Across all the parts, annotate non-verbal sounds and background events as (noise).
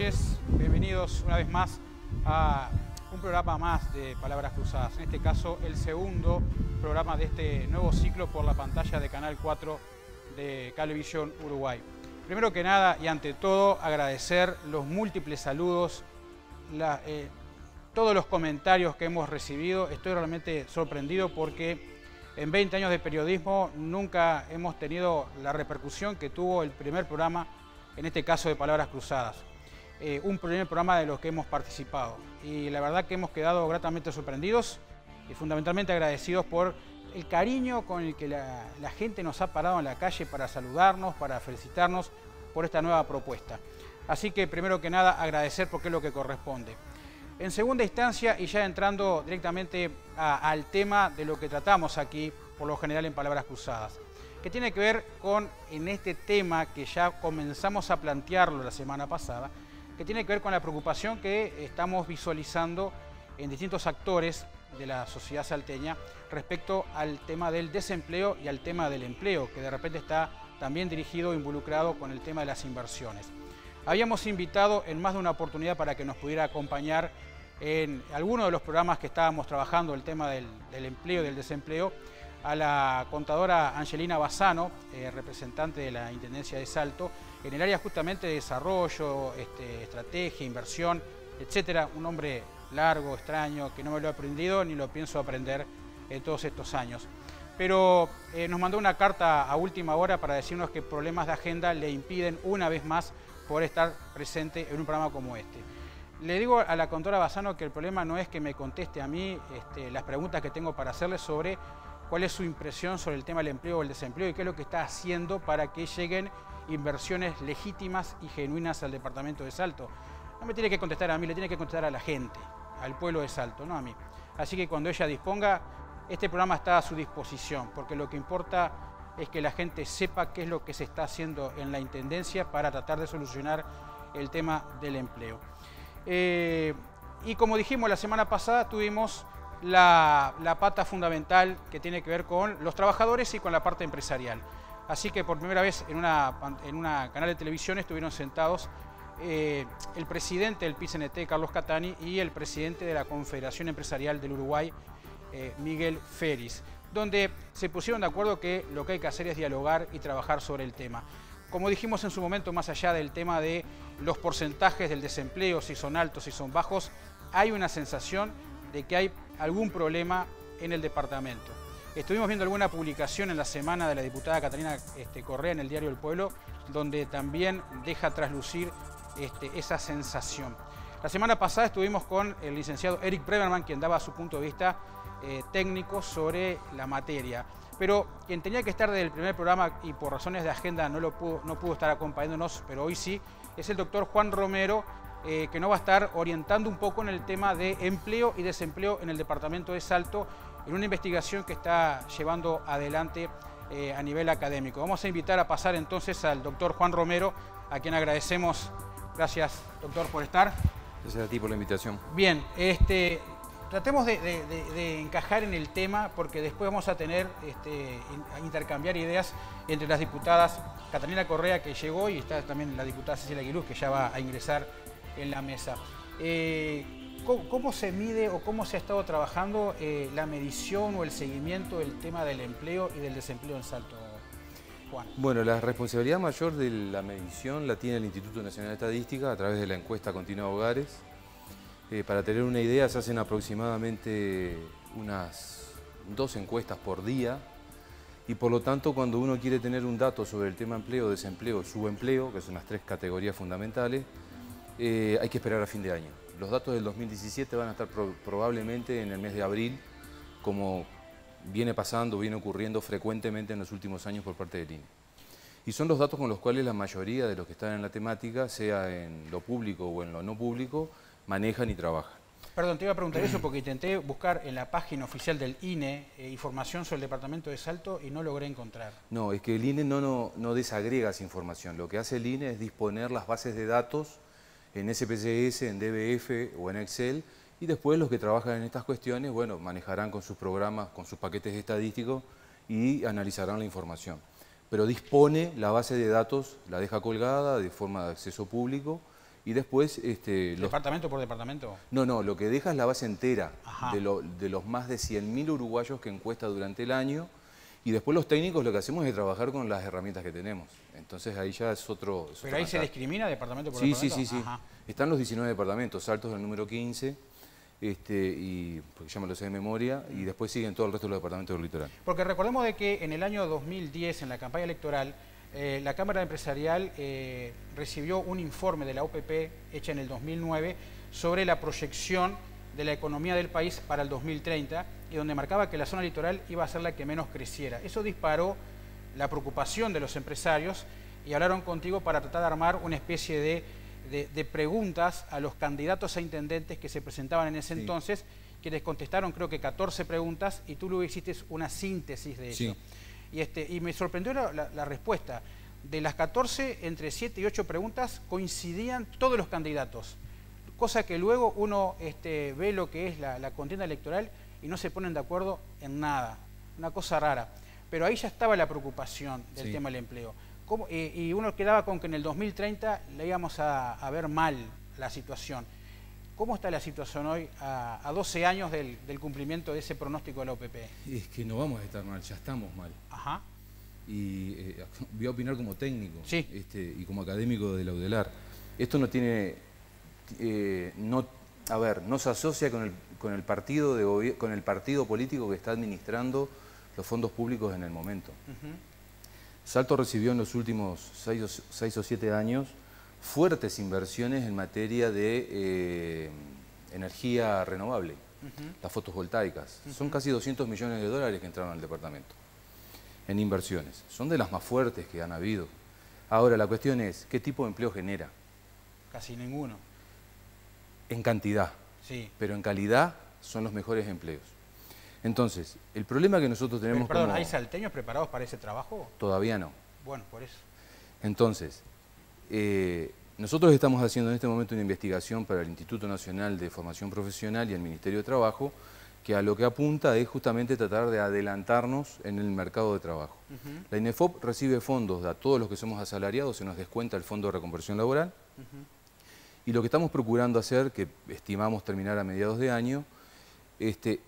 noches, bienvenidos una vez más a un programa más de Palabras Cruzadas, en este caso el segundo programa de este nuevo ciclo por la pantalla de Canal 4 de Calevisión Uruguay. Primero que nada y ante todo agradecer los múltiples saludos, eh, todos los comentarios que hemos recibido. Estoy realmente sorprendido porque en 20 años de periodismo nunca hemos tenido la repercusión que tuvo el primer programa, en este caso de Palabras Cruzadas. Eh, un primer programa de los que hemos participado. Y la verdad que hemos quedado gratamente sorprendidos y fundamentalmente agradecidos por el cariño con el que la, gente nos ha parado en la calle para saludarnos, para felicitarnos por esta nueva propuesta. Así que primero que nada agradecer porque es lo que corresponde. En segunda instancia, y ya entrando directamente al tema de lo que tratamos aquí, por lo general en Palabras Cruzadas, que tiene que ver con, en este tema que ya comenzamos a plantearlo la semana pasada, que tiene que ver con la preocupación que estamos visualizando en distintos actores de la sociedad salteña respecto al tema del desempleo y al tema del empleo, que de repente está también dirigido involucrado con el tema de las inversiones. Habíamos invitado en más de una oportunidad para que nos pudiera acompañar en algunos de los programas que estábamos trabajando, el tema del, empleo y del desempleo, a la contadora Angelina Bassano, eh, representante de la Intendencia de Salto, en el área justamente de desarrollo, este, estrategia, inversión, etcétera. Un hombre largo, extraño, que no me lo he aprendido ni lo pienso aprender en todos estos años. Pero eh, nos mandó una carta a última hora para decirnos que problemas de agenda le impiden una vez más poder estar presente en un programa como este. Le digo a la contora Basano que el problema no es que me conteste a mí este, las preguntas que tengo para hacerle sobre cuál es su impresión sobre el tema del empleo o el desempleo y qué es lo que está haciendo para que lleguen inversiones legítimas y genuinas al departamento de Salto. No me tiene que contestar a mí, le tiene que contestar a la gente al pueblo de Salto, no a mí. Así que cuando ella disponga, este programa está a su disposición, porque lo que importa es que la gente sepa qué es lo que se está haciendo en la Intendencia para tratar de solucionar el tema del empleo. Eh, y como dijimos la semana pasada, tuvimos la, pata fundamental que tiene que ver con los trabajadores y con la parte empresarial. Así que por primera vez en una, en una canal de televisión estuvieron sentados eh, el presidente del PCNT, Carlos Catani, y el presidente de la Confederación Empresarial del Uruguay, eh, Miguel Feris, donde se pusieron de acuerdo que lo que hay que hacer es dialogar y trabajar sobre el tema. Como dijimos en su momento, más allá del tema de los porcentajes del desempleo, si son altos, si son bajos, hay una sensación de que hay algún problema en el departamento. Estuvimos viendo alguna publicación en la semana de la diputada Catalina este, Correa en el diario El Pueblo, donde también deja traslucir este, esa sensación. La semana pasada estuvimos con el licenciado Eric Bremerman, quien daba su punto de vista eh, técnico sobre la materia. Pero quien tenía que estar desde el primer programa y por razones de agenda no, lo pudo, no pudo estar acompañándonos, pero hoy sí, es el doctor Juan Romero, eh, que nos va a estar orientando un poco en el tema de empleo y desempleo en el departamento de Salto, en una investigación que está llevando adelante eh, a nivel académico. Vamos a invitar a pasar entonces al doctor Juan Romero, a quien agradecemos Gracias, doctor, por estar. Gracias a ti por la invitación. Bien, este, tratemos de, encajar en el tema porque después vamos a tener, este, a intercambiar ideas entre las diputadas Catalina Correa, que llegó, y está también la diputada Cecilia Aguiluz, que ya va a ingresar en la mesa. Eh, ¿cómo, se mide o cómo se ha estado trabajando eh, la medición o el seguimiento del tema del empleo y del desempleo en Salto? Bueno, la responsabilidad mayor de la medición la tiene el Instituto Nacional de Estadística a través de la encuesta continua de hogares. Eh, para tener una idea, se hacen aproximadamente unas dos encuestas por día y por lo tanto cuando uno quiere tener un dato sobre el tema empleo, desempleo, subempleo, que son las tres categorías fundamentales, eh, hay que esperar a fin de año. Los datos del 2017 van a estar probablemente en el mes de abril como viene pasando, viene ocurriendo frecuentemente en los últimos años por parte del INE. Y son los datos con los cuales la mayoría de los que están en la temática, sea en lo público o en lo no público, manejan y trabajan. Perdón, te iba a preguntar eso porque intenté buscar en la página oficial del INE eh, información sobre el departamento de Salto y no logré encontrar. No, es que el INE no, no, no desagrega esa información. Lo que hace el INE es disponer las bases de datos en SPSS, en DBF o en Excel y después los que trabajan en estas cuestiones, bueno, manejarán con sus programas, con sus paquetes estadísticos y analizarán la información. Pero dispone la base de datos, la deja colgada de forma de acceso público y después... Este, ¿Departamento por departamento? No, no, lo que deja es la base entera de, de, los más de 100.000 uruguayos que encuesta durante el año y después los técnicos lo que hacemos es trabajar con las herramientas que tenemos. Entonces ahí ya es otro... ¿Pero ahí se discrimina departamento por sí, departamento? Sí, sí, sí. Están los 19 departamentos, Saltos del número 15, este, y porque ya me lo sé de memoria, y después siguen todo el resto de los departamentos del litoral. Porque recordemos de que en el año 2010, en la campaña electoral, eh, la Cámara Empresarial eh, recibió un informe de la OPP hecha en el 2009 sobre la proyección de la economía del país para el 2030 y donde marcaba que la zona litoral iba a ser la que menos creciera. Eso disparó la preocupación de los empresarios y hablaron contigo para tratar de armar una especie de, preguntas a los candidatos a intendentes que se presentaban en ese entonces, que les contestaron creo que 14 preguntas y tú luego hiciste una síntesis de eso. Y, este, y me sorprendió la, respuesta. De las 14, entre 7 y 8 preguntas coincidían todos los candidatos. Cosa que luego uno este, ve lo que es la, contienda electoral y no se ponen de acuerdo en nada. Una cosa rara. Pero ahí ya estaba la preocupación del tema del empleo. Eh, y uno quedaba con que en el 2030 le íbamos a, ver mal la situación. ¿Cómo está la situación hoy a, 12 años del, cumplimiento de ese pronóstico de la OPP? Es que no vamos a estar mal, ya estamos mal. Ajá. Y eh, (laughs) voy a opinar como técnico este, y como académico de la UDELAR. Esto no tiene, eh, no, a ver, no se asocia con el, con el, partido, de, con el partido político que está administrando los fondos públicos en el momento. Salto recibió en los últimos seis o, siete años fuertes inversiones en materia de eh, energía renovable, las fotovoltaicas. Son casi 200 millones de dólares que entraron al departamento en inversiones. Son de las más fuertes que han habido. Ahora, la cuestión es, ¿qué tipo de empleo genera? Casi ninguno. En cantidad. Sí. Pero en calidad son los mejores empleos. Entonces, el problema que nosotros tenemos perdón, ¿hay salteños preparados para ese trabajo? Todavía no. Bueno, por eso. Entonces, eh, nosotros estamos haciendo en este momento una investigación para el Instituto Nacional de Formación Profesional y el Ministerio de Trabajo, que a lo que apunta es justamente tratar de adelantarnos en el mercado de trabajo. La INEFOP recibe fondos a todos los que somos asalariados, se nos descuenta el Fondo de Reconversión Laboral, y lo que estamos procurando hacer, que estimamos terminar a mediados de año, este,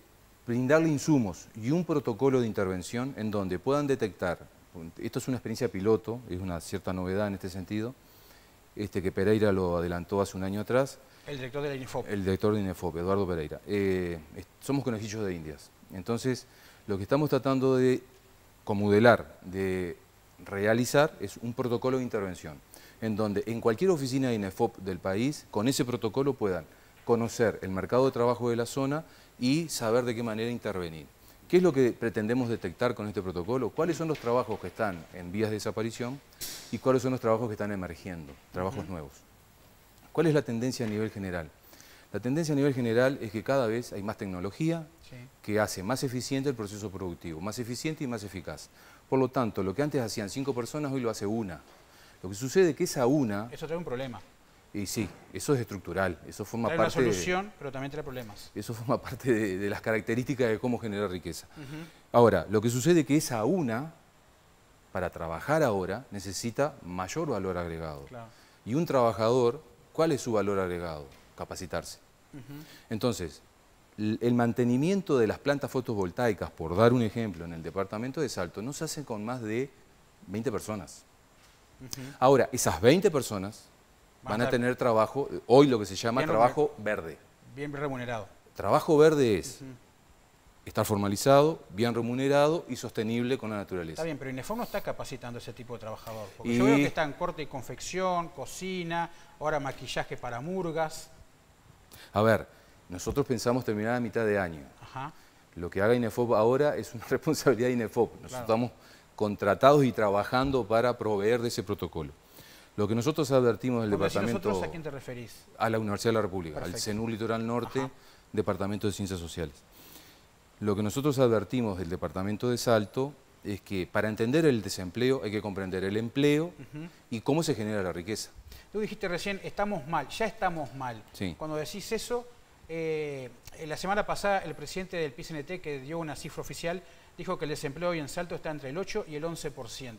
brindarle insumos y un protocolo de intervención en donde puedan detectar, esto es una experiencia piloto, es una cierta novedad en este sentido, este, que Pereira lo adelantó hace un año atrás. El director de la INEFOP. El director de INEFOP, Eduardo Pereira. Eh, somos conejillos de indias. Entonces, lo que estamos tratando de comodelar, de realizar, es un protocolo de intervención, en donde en cualquier oficina de INEFOP del país, con ese protocolo puedan conocer el mercado de trabajo de la zona y saber de qué manera intervenir. ¿Qué es lo que pretendemos detectar con este protocolo? ¿Cuáles son los trabajos que están en vías de desaparición y cuáles son los trabajos que están emergiendo, trabajos nuevos? ¿Cuál es la tendencia a nivel general? La tendencia a nivel general es que cada vez hay más tecnología que hace más eficiente el proceso productivo, más eficiente y más eficaz. Por lo tanto, lo que antes hacían cinco personas, hoy lo hace una. Lo que sucede es que esa una... Eso trae un problema. Y sí, eso es estructural, eso forma trae parte... una solución, pero también trae problemas. Eso forma parte de, las características de cómo generar riqueza. Ahora, lo que sucede es que esa una, para trabajar ahora, necesita mayor valor agregado. Y un trabajador, ¿cuál es su valor agregado? Capacitarse. Entonces, el mantenimiento de las plantas fotovoltaicas, por dar un ejemplo, en el departamento de Salto, no se hace con más de 20 personas. Ahora, esas 20 personas van a tener trabajo, hoy lo que se llama trabajo verde. Bien remunerado. Trabajo verde es estar formalizado, bien remunerado y sostenible con la naturaleza. Está bien, pero INEFOR no está capacitando ese tipo de trabajador. Porque yo veo que está en corte y confección, cocina, ahora maquillaje para murgas. A ver, nosotros pensamos terminar a mitad de año. Lo que haga INEFOP ahora es una (laughs) responsabilidad de INEFOP. Nosotros estamos contratados y trabajando para proveer de ese protocolo. Lo que nosotros advertimos del departamento... ¿Nosotros a quién te referís? A la Universidad de la República, al CENUR Litoral Norte, Departamento de Ciencias Sociales. Lo que nosotros advertimos del departamento de Salto es que para entender el desempleo hay que comprender el empleo y cómo se genera la riqueza. Tú dijiste recién, estamos mal, ya estamos mal. Cuando decís eso, eh, la semana pasada el presidente del PCNT, que dio una cifra oficial, dijo que el desempleo hoy en Salto está entre el 8 y el 11%.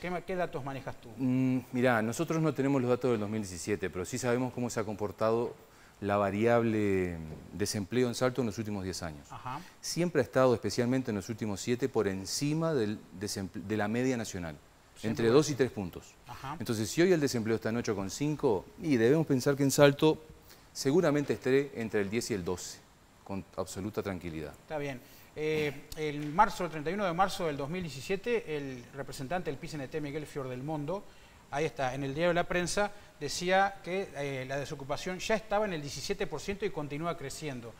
¿Qué, datos manejas tú? Mm, mirá, nosotros no tenemos los datos del 2017, pero sí sabemos cómo se ha comportado la variable desempleo en Salto en los últimos 10 años. Siempre ha estado, especialmente en los últimos 7, por encima del de la media nacional, entre 2 y 3 puntos. Entonces, si hoy el desempleo está en 8,5, y debemos pensar que en Salto seguramente esté entre el 10 y el 12, con absoluta tranquilidad. Está bien. Eh, el marzo, el 31 de marzo del 2017, el representante del PCNT, Miguel Fior del Mundo, ahí está, en el diario de la prensa, decía que eh, la desocupación ya estaba en el 17% y continúa creciendo.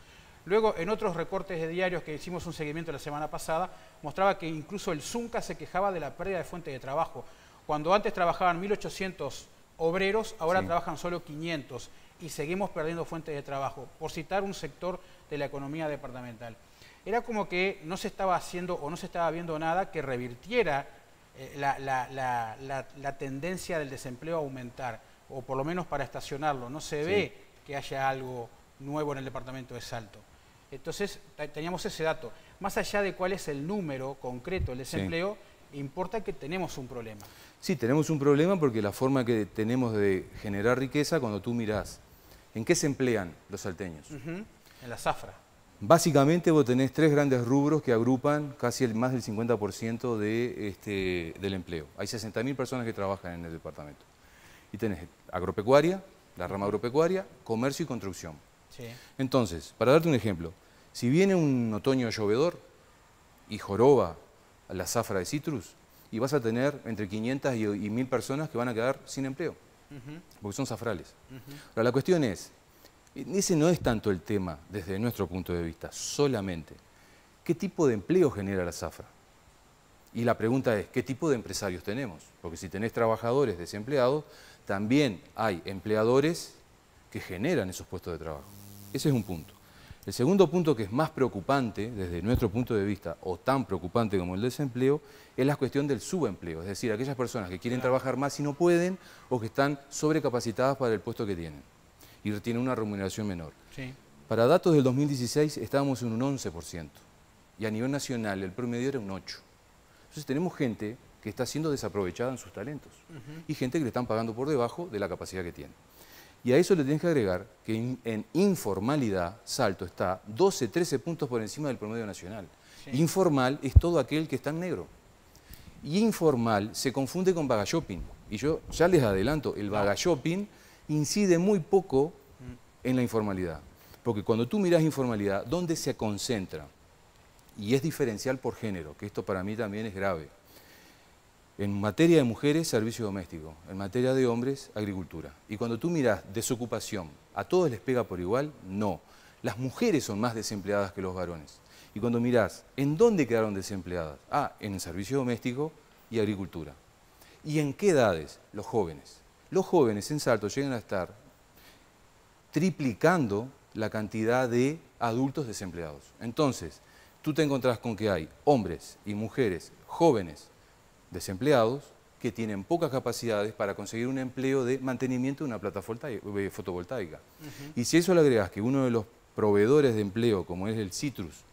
Luego, en otros recortes de diarios que hicimos un seguimiento la semana pasada, mostraba que incluso el ZUNCA se quejaba de la pérdida de fuente de trabajo. Cuando antes trabajaban 1.800 obreros, ahora trabajan solo 500 y seguimos perdiendo fuentes de trabajo, por citar un sector de la economía departamental. Era como que no se estaba haciendo o no se estaba viendo nada que revirtiera eh, la, tendencia del desempleo a aumentar, o por lo menos para estacionarlo. No se ve que haya algo nuevo en el departamento de Salto. Entonces, teníamos ese dato. Más allá de cuál es el número concreto del desempleo, importa que tenemos un problema. Sí, tenemos un problema porque la forma que tenemos de generar riqueza, cuando tú mirás, ¿en qué se emplean los salteños? En la zafra. Básicamente vos tenés tres grandes rubros que agrupan casi el, más del 50% de, este, del empleo. Hay 60.000 personas que trabajan en el departamento. Y tenés agropecuaria, la rama agropecuaria, comercio y construcción. Entonces, para darte un ejemplo, si viene un otoño llovedor y joroba la zafra de citrus, y vas a tener entre 500 y, 1.000 personas que van a quedar sin empleo, porque son zafrales. Ahora, la cuestión es, ese no es tanto el tema desde nuestro punto de vista, solamente. ¿Qué tipo de empleo genera la zafra? Y la pregunta es, ¿qué tipo de empresarios tenemos? Porque si tenés trabajadores desempleados, también hay empleadores que generan esos puestos de trabajo. Ese es un punto. El segundo punto que es más preocupante desde nuestro punto de vista, o tan preocupante como el desempleo, es la cuestión del subempleo, es decir, aquellas personas que quieren trabajar más y no pueden o que están sobrecapacitadas para el puesto que tienen y tiene una remuneración menor. Para datos del 2016 estábamos en un 11% y a nivel nacional el promedio era un 8%. Entonces tenemos gente que está siendo desaprovechada en sus talentos y gente que le están pagando por debajo de la capacidad que tiene. Y a eso le tienes que agregar que en, informalidad Salto está 12, 13 puntos por encima del promedio nacional. Informal es todo aquel que está en negro. Y informal se confunde con vaga shopping. Y yo ya les adelanto, el vaga shopping incide muy poco en la informalidad. Porque cuando tú miras informalidad, ¿dónde se concentra? Y es diferencial por género, que esto para mí también es grave. En materia de mujeres, servicio doméstico. En materia de hombres, agricultura. Y cuando tú miras desocupación, ¿a todos les pega por igual? No. Las mujeres son más desempleadas que los varones. Y cuando mirás, ¿en dónde quedaron desempleadas? Ah, en el servicio doméstico y agricultura. ¿Y en qué edades? Los jóvenes los jóvenes en Salto llegan a estar triplicando la cantidad de adultos desempleados. Entonces, tú te encontrás con que hay hombres y mujeres jóvenes desempleados que tienen pocas capacidades para conseguir un empleo de mantenimiento de una plataforma eh, fotovoltaica. Y si eso le agregas que uno de los proveedores de empleo, como es el Citrus,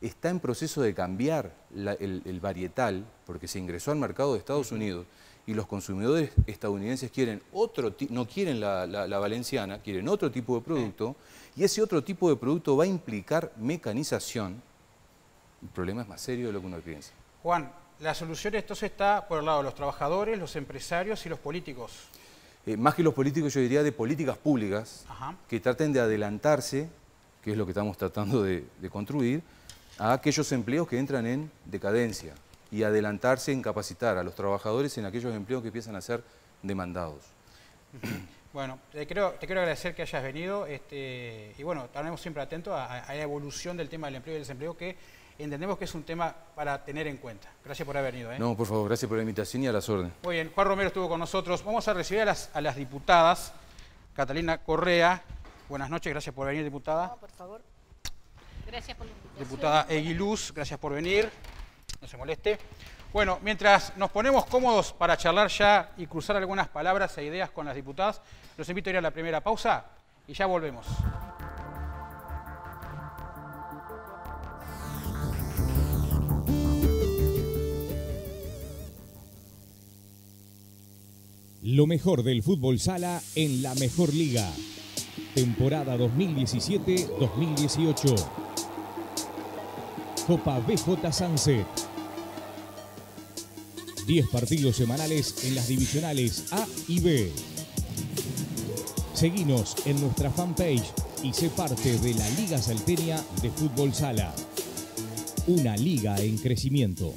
está en proceso de cambiar el, el varietal, porque se ingresó al mercado de Estados Unidos, y los consumidores estadounidenses quieren otro no quieren la, valenciana, quieren otro tipo de producto, y ese otro tipo de producto va a implicar mecanización. El problema es más serio de lo que uno piensa. Juan, la solución entonces está por el lado de los trabajadores, los empresarios y los políticos. Eh, más que los políticos, yo diría de políticas públicas que traten de adelantarse, que es lo que estamos tratando de construir, a aquellos empleos que entran en decadencia y adelantarse en capacitar a los trabajadores en aquellos empleos que empiezan a ser demandados. (clears throat) Bueno, te quiero, te quiero agradecer que hayas venido este, y bueno, estaremos siempre atentos a, la evolución del tema del empleo y del desempleo que entendemos que es un tema para tener en cuenta. Gracias por haber venido. ¿eh? No, por favor, gracias por la invitación y a las órdenes. Muy bien, Juan Romero estuvo con nosotros. Vamos a recibir a las, a las diputadas. Catalina Correa, buenas noches, gracias por venir, diputada. No, por favor. Gracias por la invitación. Diputada Eguiluz, gracias por venir no se moleste. Bueno, mientras nos ponemos cómodos para charlar ya y cruzar algunas palabras e ideas con las diputadas, los invito a ir a la primera pausa y ya volvemos. Lo mejor del fútbol sala en la mejor liga. Temporada 2017-2018. Copa BJ Sunset. 10 partidos semanales en las divisionales A y B. Seguinos en nuestra fanpage y sé parte de la Liga Salteña de Fútbol Sala. Una liga en crecimiento.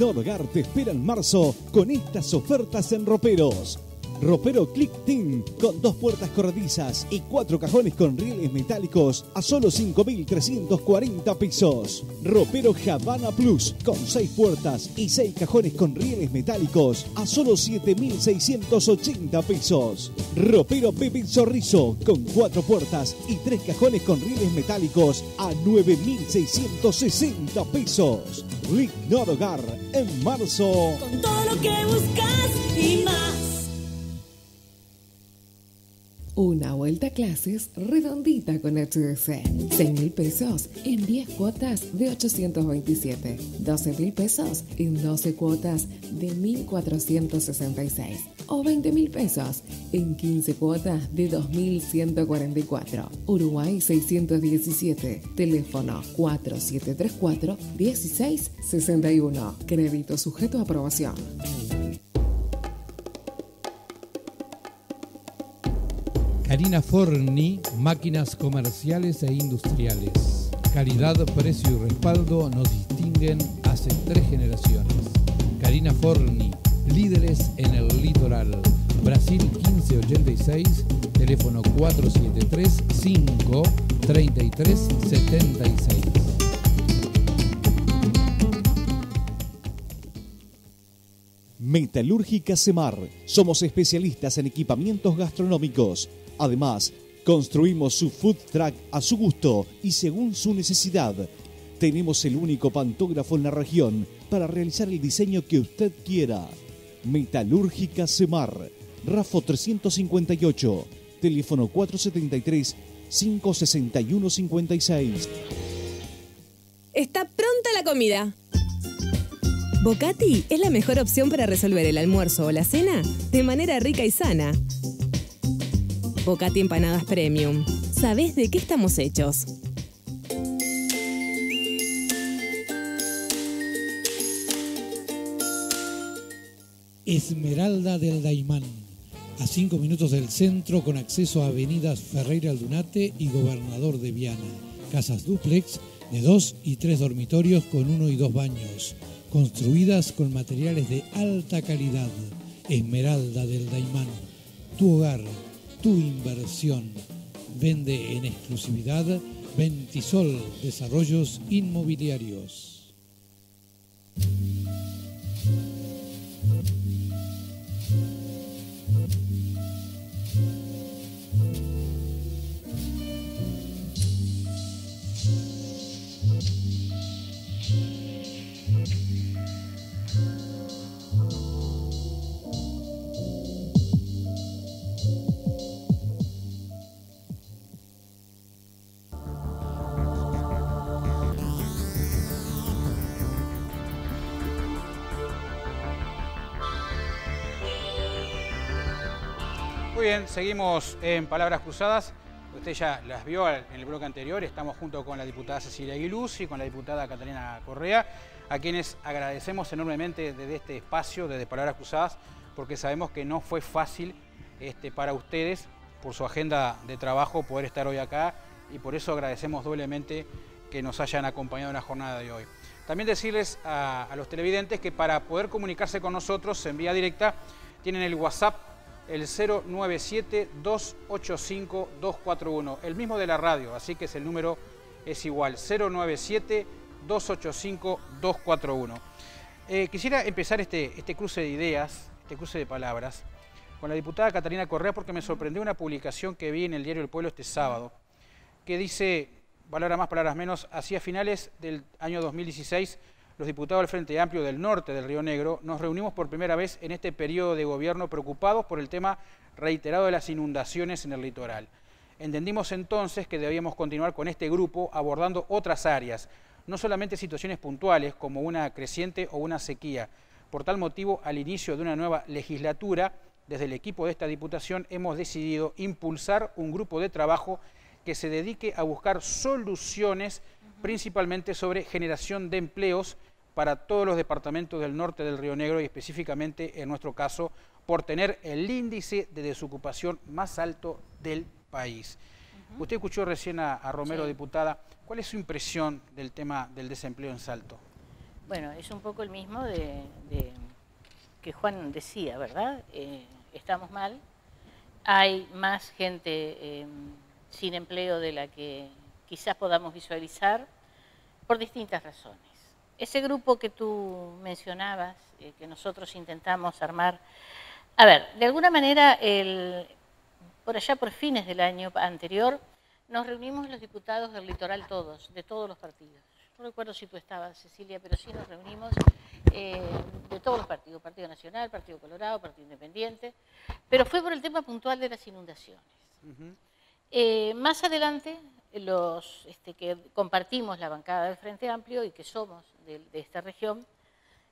Nordgar te espera en marzo con estas ofertas en roperos. Ropero Click Team con dos puertas corredizas y cuatro cajones con rieles metálicos a solo 5.340 pesos. Ropero Havana Plus con seis puertas y seis cajones con rieles metálicos a solo 7.680 pesos. Ropero Pepe Sorriso con cuatro puertas y tres cajones con rieles metálicos a 9.660 pesos. Lignor Hogar en marzo. Con todo lo que buscas y más. Una vuelta a clases redondita con HDC. 6 mil pesos en 10 cuotas de 827. 12 mil pesos en 12 cuotas de 1466. O 20 mil pesos en 15 cuotas de 2144. Uruguay 617. Teléfono 4734 1661. Crédito sujeto a aprobación. Karina Forni, máquinas comerciales e industriales. Calidad, precio y respaldo nos distinguen hace tres generaciones. Karina Forni, líderes en el litoral. Brasil 1586, teléfono 473 5 33 76. Metalúrgica Semar. Somos especialistas en equipamientos gastronómicos Además, construimos su food truck a su gusto y según su necesidad. Tenemos el único pantógrafo en la región para realizar el diseño que usted quiera. Metalúrgica Semar, Rafo 358, teléfono 473 561 56. Está pronta la comida. Bocati es la mejor opción para resolver el almuerzo o la cena de manera rica y sana. Bocati Empanadas Premium. ¿Sabés de qué estamos hechos? Esmeralda del Daimán. A cinco minutos del centro con acceso a avenidas Ferreira Aldunate y Gobernador de Viana. Casas duplex de dos y tres dormitorios con uno y dos baños. Construidas con materiales de alta calidad. Esmeralda del Daimán. Tu hogar tu inversión. Vende en exclusividad Ventisol Desarrollos Inmobiliarios. Bien, seguimos en Palabras Cruzadas. Usted ya las vio en el bloque anterior. Estamos junto con la diputada Cecilia Aguiluz y con la diputada Catalina Correa, a quienes agradecemos enormemente desde este espacio, desde Palabras Cruzadas, porque sabemos que no fue fácil este, para ustedes, por su agenda de trabajo, poder estar hoy acá y por eso agradecemos doblemente que nos hayan acompañado en la jornada de hoy. También decirles a los televidentes que para poder comunicarse con nosotros en vía directa tienen el WhatsApp el 097-285-241, el mismo de la radio, así que es el número es igual, 097-285-241. Eh, quisiera empezar este, este cruce de ideas, este cruce de palabras, con la diputada Catalina Correa porque me sorprendió una publicación que vi en el diario El Pueblo este sábado, que dice, palabras más, palabras menos, hacia finales del año 2016, los diputados del Frente Amplio del Norte del Río Negro, nos reunimos por primera vez en este periodo de gobierno preocupados por el tema reiterado de las inundaciones en el litoral. Entendimos entonces que debíamos continuar con este grupo abordando otras áreas, no solamente situaciones puntuales como una creciente o una sequía. Por tal motivo, al inicio de una nueva legislatura, desde el equipo de esta Diputación hemos decidido impulsar un grupo de trabajo que se dedique a buscar soluciones principalmente sobre generación de empleos para todos los departamentos del norte del Río Negro y específicamente en nuestro caso por tener el índice de desocupación más alto del país. Usted escuchó recién a, Romero, diputada. ¿Cuál es su impresión del tema del desempleo en Salto? Bueno, es un poco el mismo de, que Juan decía, ¿verdad? Eh, estamos mal, hay más gente em, sin empleo de la que quizás podamos visualizar por distintas razones. Ese grupo que tú mencionabas, eh, que nosotros intentamos armar, a ver, de alguna manera, el, por allá por fines del año anterior, nos reunimos los diputados del litoral todos, de todos los partidos. No recuerdo si tú estabas, Cecilia, pero sí nos reunimos eh, de todos los partidos, Partido Nacional, Partido Colorado, Partido Independiente, pero fue por el tema puntual de las inundaciones. Eh, más adelante, los este, que compartimos la bancada del Frente Amplio y que somos de, esta región,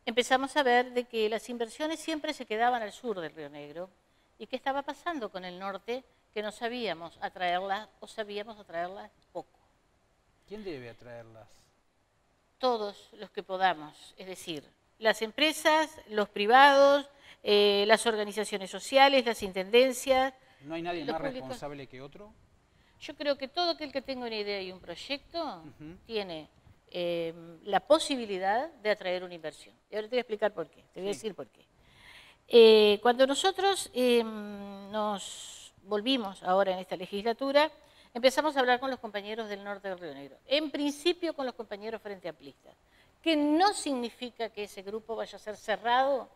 empezamos a ver de que las inversiones siempre se quedaban al sur del Río Negro y qué estaba pasando con el norte que no sabíamos atraerlas o sabíamos atraerlas poco. ¿Quién debe atraerlas? Todos los que podamos, es decir, las empresas, los privados, eh, las organizaciones sociales, las intendencias. ¿No hay nadie más responsable que otro? Yo creo que todo aquel que tenga una idea y un proyecto tiene eh, la posibilidad de atraer una inversión. Y ahora te voy a explicar por qué, te voy a decir por qué. Eh, cuando nosotros em, nos volvimos ahora en esta legislatura, empezamos a hablar con los compañeros del norte del Río Negro. En principio con los compañeros frente amplistas, que no significa que ese grupo vaya a ser cerrado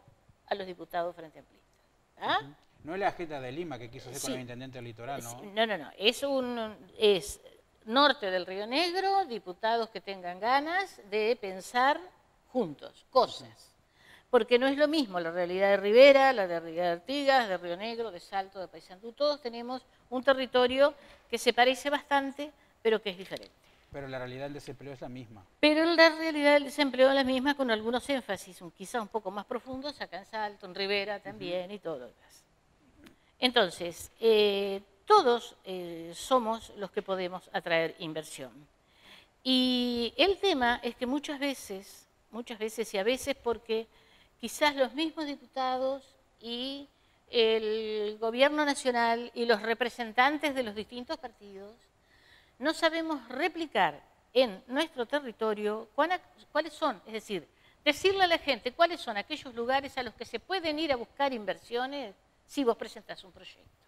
a los diputados frente amplistas. ¿ah? No es la agenda de Lima que quiso hacer con el intendente del litoral, ¿no? No, no, no. Es, un, es norte del Río Negro, diputados que tengan ganas de pensar juntos, cosas. Porque no es lo mismo la realidad de Rivera, la de de Artigas, de Río Negro, de Salto, de Paysandú. Todos tenemos un territorio que se parece bastante, pero que es diferente. Pero la realidad del desempleo es la misma. Pero la realidad del desempleo es la misma con algunos énfasis, quizás un poco más profundos, acá en Salto, en Rivera también y todo lo demás. Entonces, eh, todos eh, somos los que podemos atraer inversión. Y el tema es que muchas veces, muchas veces y a veces porque quizás los mismos diputados y el gobierno nacional y los representantes de los distintos partidos no sabemos replicar en nuestro territorio cuáles son, es decir, decirle a la gente cuáles son aquellos lugares a los que se pueden ir a buscar inversiones si vos presentás un proyecto.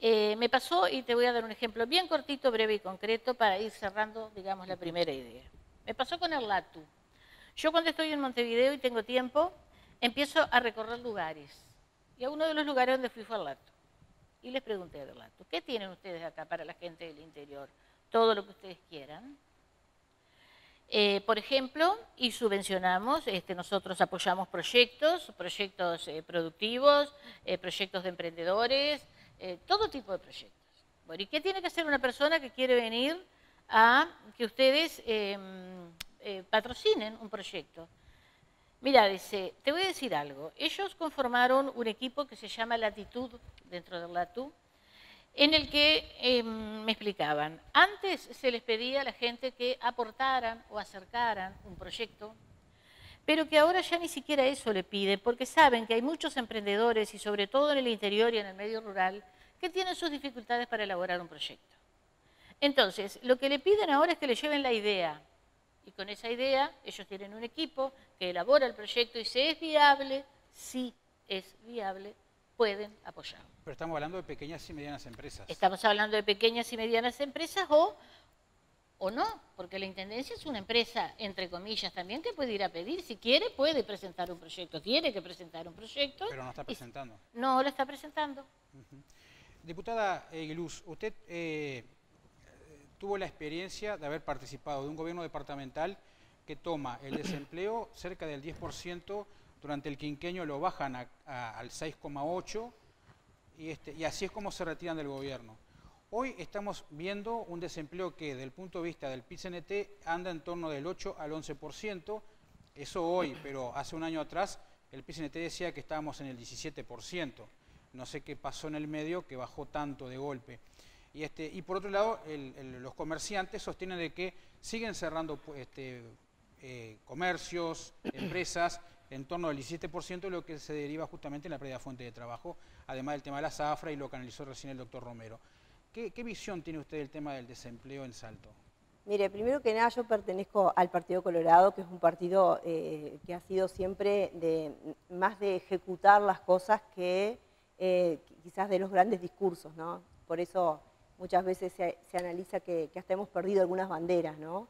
Eh, me pasó, y te voy a dar un ejemplo bien cortito, breve y concreto para ir cerrando, digamos, la primera idea. Me pasó con el LATU. Yo cuando estoy en Montevideo y tengo tiempo, empiezo a recorrer lugares. Y a uno de los lugares donde fui fue al LATU. Y les pregunté al LATU, ¿qué tienen ustedes acá para la gente del interior? Todo lo que ustedes quieran. Eh, por ejemplo, y subvencionamos, este, nosotros apoyamos proyectos, proyectos eh, productivos, eh, proyectos de emprendedores, todo tipo de proyectos. Bueno, ¿y qué tiene que hacer una persona que quiere venir a que ustedes em, patrocinen un proyecto? Mira, dice, te voy a decir algo. Ellos conformaron un equipo que se llama Latitud dentro del LATU, en el que em, me explicaban, antes se les pedía a la gente que aportaran o acercaran un proyecto, pero que ahora ya ni siquiera eso le piden, porque saben que hay muchos emprendedores, y sobre todo en el interior y en el medio rural, que tienen sus dificultades para elaborar un proyecto. Entonces, lo que le piden ahora es que le lleven la idea, y con esa idea ellos tienen un equipo que elabora el proyecto y si es viable, si es viable, pueden apoyar. Pero estamos hablando de pequeñas y medianas empresas. Estamos hablando de pequeñas y medianas empresas o, o no, porque la Intendencia es una empresa, entre comillas, también que puede ir a pedir. Si quiere, puede presentar un proyecto. Tiene que presentar un proyecto. Pero no está presentando. no lo está presentando. Diputada Aguiluz, usted eh, tuvo la experiencia de haber participado de un gobierno departamental que toma el desempleo cerca del 10%, durante el quinquenio lo bajan al 6,8% y, este, y así es como se retiran del gobierno. Hoy estamos viendo un desempleo que, desde el punto de vista del PICNT, anda en torno del 8 al 11%. Eso hoy, pero hace un año atrás el PICNT decía que estábamos en el 17%. No sé qué pasó en el medio que bajó tanto de golpe. Y, este, por otro lado, los comerciantes sostienen de que siguen cerrando este, eh, comercios, empresas, en torno del 17%, lo que se deriva justamente en la pérdida de fuente de trabajo, además del tema de la zafra y lo canalizó recién el doctor Romero. ¿Qué, visión tiene usted del tema del desempleo en Salto? Mire, primero que nada yo pertenezco al Partido Colorado, que es un partido eh, que ha sido siempre más de ejecutar las cosas que eh, quizás de los grandes discursos, ¿no? Por eso muchas veces se, analiza que, hasta hemos perdido algunas banderas, ¿no?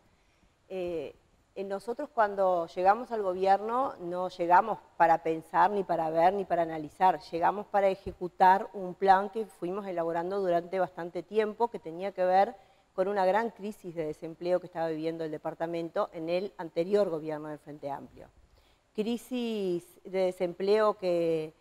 Eh, nosotros cuando llegamos al gobierno no llegamos para pensar, ni para ver, ni para analizar, llegamos para ejecutar un plan que fuimos elaborando durante bastante tiempo, que tenía que ver con una gran crisis de desempleo que estaba viviendo el departamento en el anterior gobierno del Frente Amplio. Crisis de desempleo que,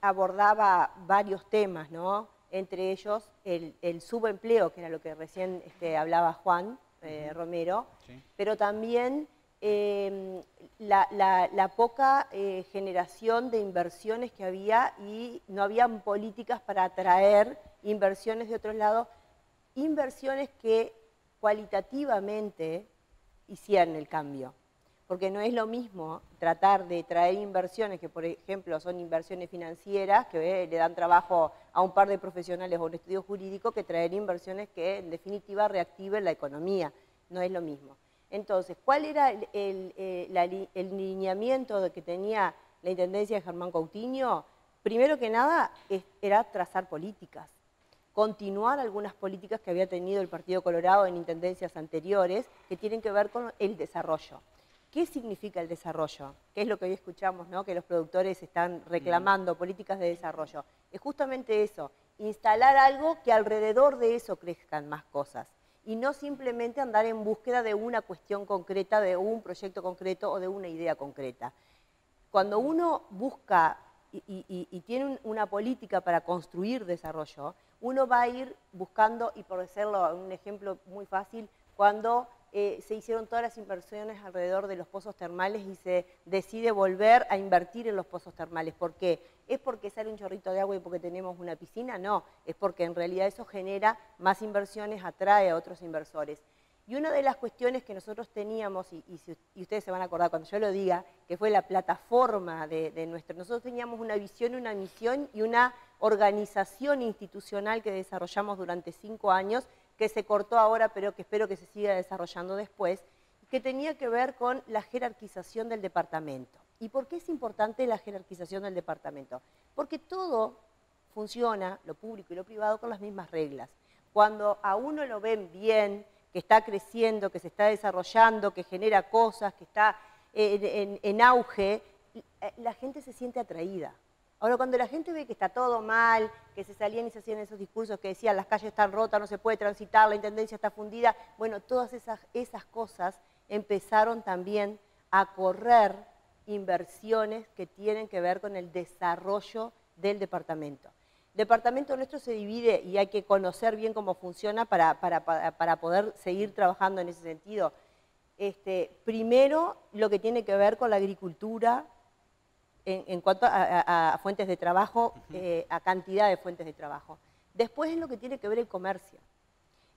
abordaba varios temas, ¿no? entre ellos el, subempleo, que era lo que recién este, hablaba Juan, eh, Romero, pero también em, la, poca eh, generación de inversiones que había y no habían políticas para atraer inversiones de otros lados, inversiones que cualitativamente hicieran el cambio porque no es lo mismo tratar de traer inversiones que, por ejemplo, son inversiones financieras, que eh, le dan trabajo a un par de profesionales o un estudio jurídico, que traer inversiones que, en definitiva, reactiven la economía. No es lo mismo. Entonces, ¿cuál era el, eh, lineamiento que tenía la Intendencia de Germán Coutinho? Primero que nada, era trazar políticas continuar algunas políticas que había tenido el Partido Colorado en intendencias anteriores que tienen que ver con el desarrollo. ¿Qué significa el desarrollo? ¿Qué es lo que hoy escuchamos, ¿no? que los productores están reclamando, políticas de desarrollo? Es justamente eso, instalar algo que alrededor de eso crezcan más cosas y no simplemente andar en búsqueda de una cuestión concreta, de un proyecto concreto o de una idea concreta. Cuando uno busca y, tiene una política para construir desarrollo, uno va a ir buscando, y por decirlo un ejemplo muy fácil, cuando eh, se hicieron todas las inversiones alrededor de los pozos termales y se decide volver a invertir en los pozos termales. ¿Por qué? ¿Es porque sale un chorrito de agua y porque tenemos una piscina? No, es porque en realidad eso genera más inversiones, atrae a otros inversores. Y una de las cuestiones que nosotros teníamos, y, ustedes se van a acordar cuando yo lo diga, que fue la plataforma de, de, nuestro, nosotros teníamos una visión, una misión y una organización institucional que desarrollamos durante cinco años que se cortó ahora, pero que espero que se siga desarrollando después, que tenía que ver con la jerarquización del departamento. ¿Y por qué es importante la jerarquización del departamento? Porque todo funciona, lo público y lo privado, con las mismas reglas. Cuando a uno lo ven bien, que está creciendo, que se está desarrollando, que genera cosas, que está en, auge, eh, la gente se siente atraída. Ahora, cuando la gente ve que está todo mal, que se salían y se hacían esos discursos que decían las calles están rotas, no se puede transitar, la intendencia está fundida, bueno, todas esas, esas cosas empezaron también a correr inversiones que tienen que ver con el desarrollo del departamento. El departamento nuestro se divide y hay que conocer bien cómo funciona para, para, poder seguir trabajando en ese sentido. Este, primero, lo que tiene que ver con la agricultura, en, cuanto a, fuentes de trabajo, eh, a cantidad de fuentes de trabajo. Después es lo que tiene que ver el comercio.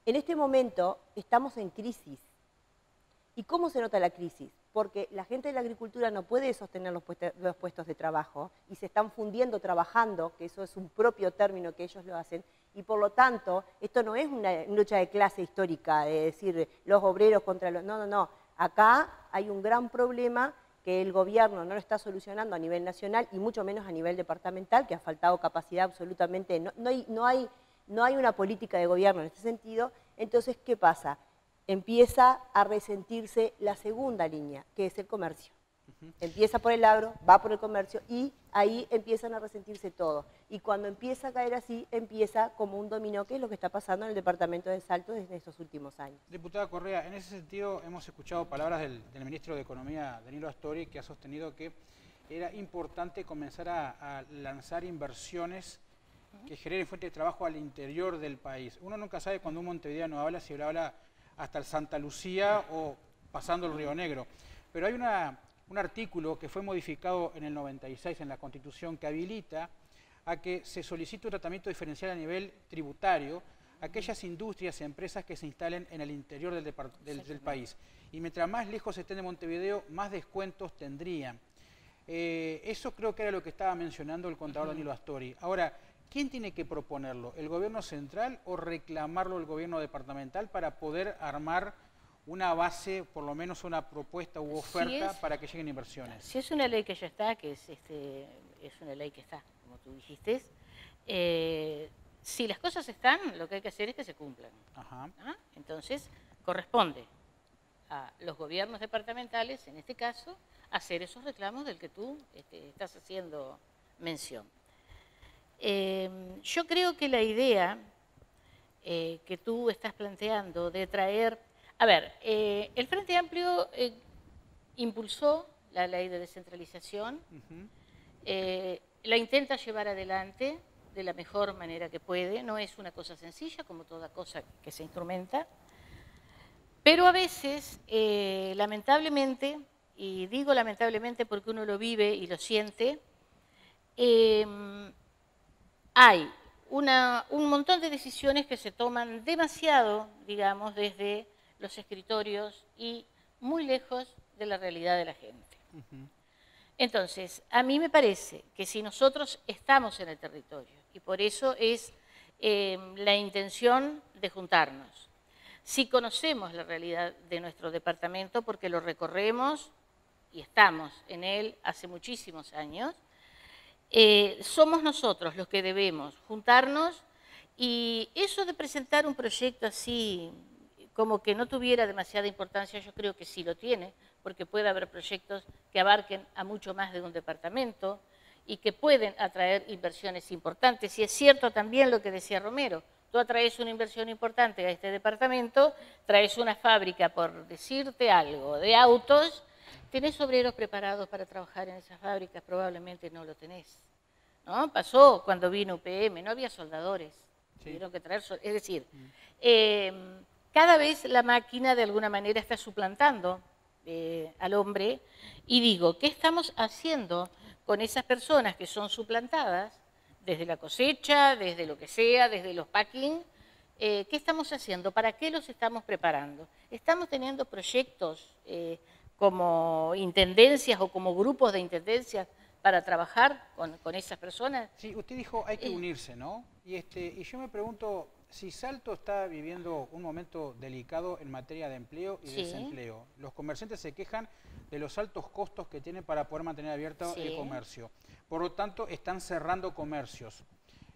En este momento estamos en crisis. ¿Y cómo se nota la crisis? Porque la gente de la agricultura no puede sostener los, puestos, de trabajo y se están fundiendo trabajando, que eso es un propio término que ellos lo hacen, y por lo tanto, esto no es una lucha de clase histórica, de decir los obreros contra los... No, no, no. Acá hay un gran problema que el gobierno no lo está solucionando a nivel nacional y mucho menos a nivel departamental, que ha faltado capacidad absolutamente, no, hay, no, hay, no hay una política de gobierno en este sentido, entonces, ¿qué pasa? Empieza a resentirse la segunda línea, que es el comercio. Empieza por el agro, va por el comercio y ahí empiezan a resentirse todo. Y cuando empieza a caer así, empieza como un dominó, que es lo que está pasando en el departamento de Salto desde estos últimos años. Diputada Correa, en ese sentido hemos escuchado palabras del, ministro de Economía, Danilo Astori, que ha sostenido que era importante comenzar a, lanzar inversiones que generen fuentes de trabajo al interior del país. Uno nunca sabe cuando un montevideano habla, si habla hasta el Santa Lucía o pasando el Río Negro. Pero hay un artículo que fue modificado en el 96 en la Constitución que habilita a que se solicite un tratamiento diferencial a nivel tributario a aquellas industrias y empresas que se instalen en el interior del, del, país. Y mientras más lejos estén de Montevideo, más descuentos tendrían. Eh, eso creo que era lo que estaba mencionando el contador Danilo Astori. Ahora, ¿quién tiene que proponerlo? ¿El gobierno central o reclamarlo el gobierno departamental para poder armar una base, por lo menos una propuesta u oferta para que lleguen inversiones. Si es una ley que ya está, que es, este, es una ley que está, como tú dijiste, eh, si las cosas están, lo que hay que hacer es que se cumplan. ¿Ah? Entonces, corresponde a los gobiernos departamentales, en este caso, hacer esos reclamos del que tú este, estás haciendo mención. Eh, yo creo que la idea eh, que tú estás planteando de traer a ver, eh, el Frente Amplio eh, impulsó la ley de descentralización, eh, la intenta llevar adelante de la mejor manera que puede, no es una cosa sencilla como toda cosa que se instrumenta, pero a veces, lamentablemente, y digo lamentablemente porque uno lo vive y lo siente, hay un montón de decisiones que se toman demasiado, digamos, desde los escritorios y muy lejos de la realidad de la gente. Entonces, a mí me parece que si nosotros estamos en el territorio, y por eso es em, la intención de juntarnos, si conocemos la realidad de nuestro departamento, porque lo recorremos y estamos en él hace muchísimos años, eh, somos nosotros los que debemos juntarnos y eso de presentar un proyecto así como que no tuviera demasiada importancia, yo creo que sí lo tiene, porque puede haber proyectos que abarquen a mucho más de un departamento y que pueden atraer inversiones importantes. Y es cierto también lo que decía Romero, tú atraes una inversión importante a este departamento, traes una fábrica, por decirte algo, de autos, ¿tenés obreros preparados para trabajar en esas fábricas? Probablemente no lo tenés. ¿no? Pasó cuando vino UPM, no había soldadores, tuvieron que traer, es decir, mm. eh, cada vez la máquina de alguna manera está suplantando eh, al hombre y digo, ¿qué estamos haciendo con esas personas que son suplantadas desde la cosecha, desde lo que sea, desde los packing? Eh, ¿Qué estamos haciendo? ¿Para qué los estamos preparando? ¿Estamos teniendo proyectos eh, como intendencias o como grupos de intendencias para trabajar con, con, esas personas? Sí, usted dijo hay que unirse, ¿no? Y, este, y yo me pregunto, si Salto está viviendo un momento delicado en materia de empleo y desempleo, los comerciantes se quejan de los altos costos que tienen para poder mantener abierto el comercio. Por lo tanto, están cerrando comercios.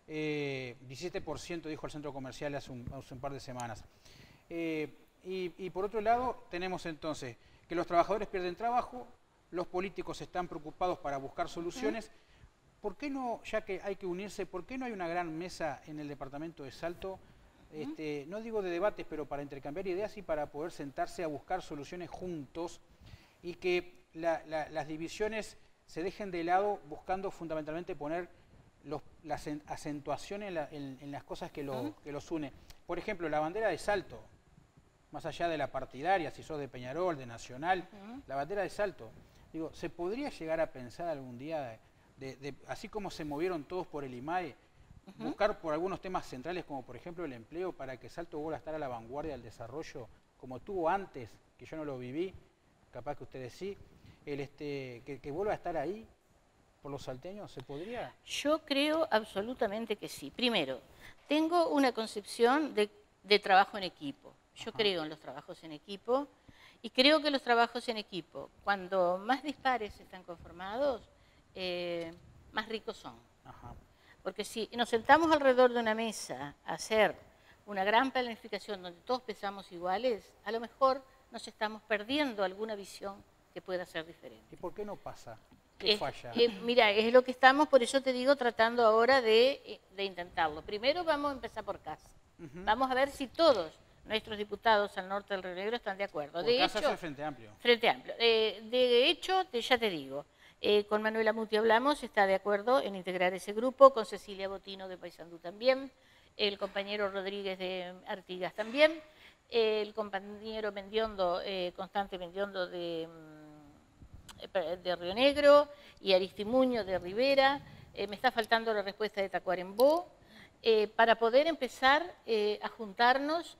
17% eh, dijo el centro comercial hace un, par de semanas. Eh, y, por otro lado, tenemos entonces que los trabajadores pierden trabajo, los políticos están preocupados para buscar soluciones. ¿Por qué no, ya que hay que unirse, por qué no hay una gran mesa en el departamento de Salto? Este, no digo de debates, pero para intercambiar ideas y para poder sentarse a buscar soluciones juntos y que las divisiones se dejen de lado buscando fundamentalmente poner la acentuación en, las cosas que, los une. Por ejemplo, la bandera de salto, más allá de la partidaria, si sos de Peñarol, de Nacional, la bandera de salto. Digo, ¿se podría llegar a pensar algún día así como se movieron todos por el IMAE, buscar por algunos temas centrales como por ejemplo el empleo para que Salto vuelva a estar a la vanguardia del desarrollo como tuvo antes, que yo no lo viví, capaz que ustedes sí, el este, que, vuelva a estar ahí por los salteños, ¿se podría? Yo creo absolutamente que sí. Primero, tengo una concepción de, trabajo en equipo. Yo creo en los trabajos en equipo y creo que los trabajos en equipo, cuando más dispares están conformados, eh, más ricos son. Porque si nos sentamos alrededor de una mesa a hacer una gran planificación donde todos pensamos iguales, a lo mejor nos estamos perdiendo alguna visión que pueda ser diferente. ¿Y por qué no pasa? ¿Qué falla? Eh, mira, es lo que estamos, por eso te digo, tratando ahora de, de intentarlo. Primero vamos a empezar por casa. Vamos a ver si todos nuestros diputados al norte del Río Negro están de acuerdo. Por de casa hecho, es Frente Amplio. Frente Amplio. Eh, de hecho, te- ya te digo, eh, con Manuela Muti hablamos, está de acuerdo en integrar ese grupo, con Cecilia Botino de Paysandú también, el compañero Rodríguez de Artigas también, el compañero Mendiondo, eh, Constante Mendiondo de, mm, de Río Negro y Aristimuño de Rivera. Eh, me está faltando la respuesta de Tacuarembó, para poder empezar a juntarnos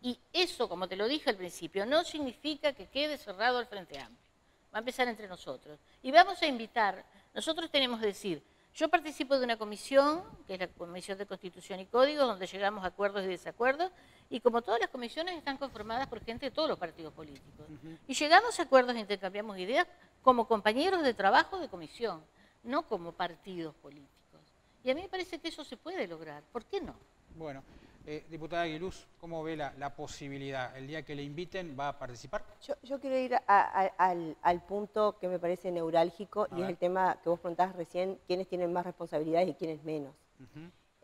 y eso, como te lo dije al principio, no significa que quede cerrado el Frente Amplio. Va a empezar entre nosotros. Y vamos a invitar, nosotros tenemos que decir, yo participo de una comisión, que es la Comisión de Constitución y Código, donde llegamos a acuerdos y desacuerdos, y como todas las comisiones están conformadas por gente de todos los partidos políticos. Y llegamos a acuerdos e intercambiamos ideas como compañeros de trabajo de comisión, no como partidos políticos. Y a mí me parece que eso se puede lograr. ¿Por qué no? Bueno, eh, diputada Aguiluz, ¿cómo ve la, la posibilidad? ¿El día que le inviten va a participar? Yo, yo quiero ir a- a- al, al punto que me parece neurálgico y es el tema que vos preguntabas recién, quiénes tienen más responsabilidades y quiénes menos.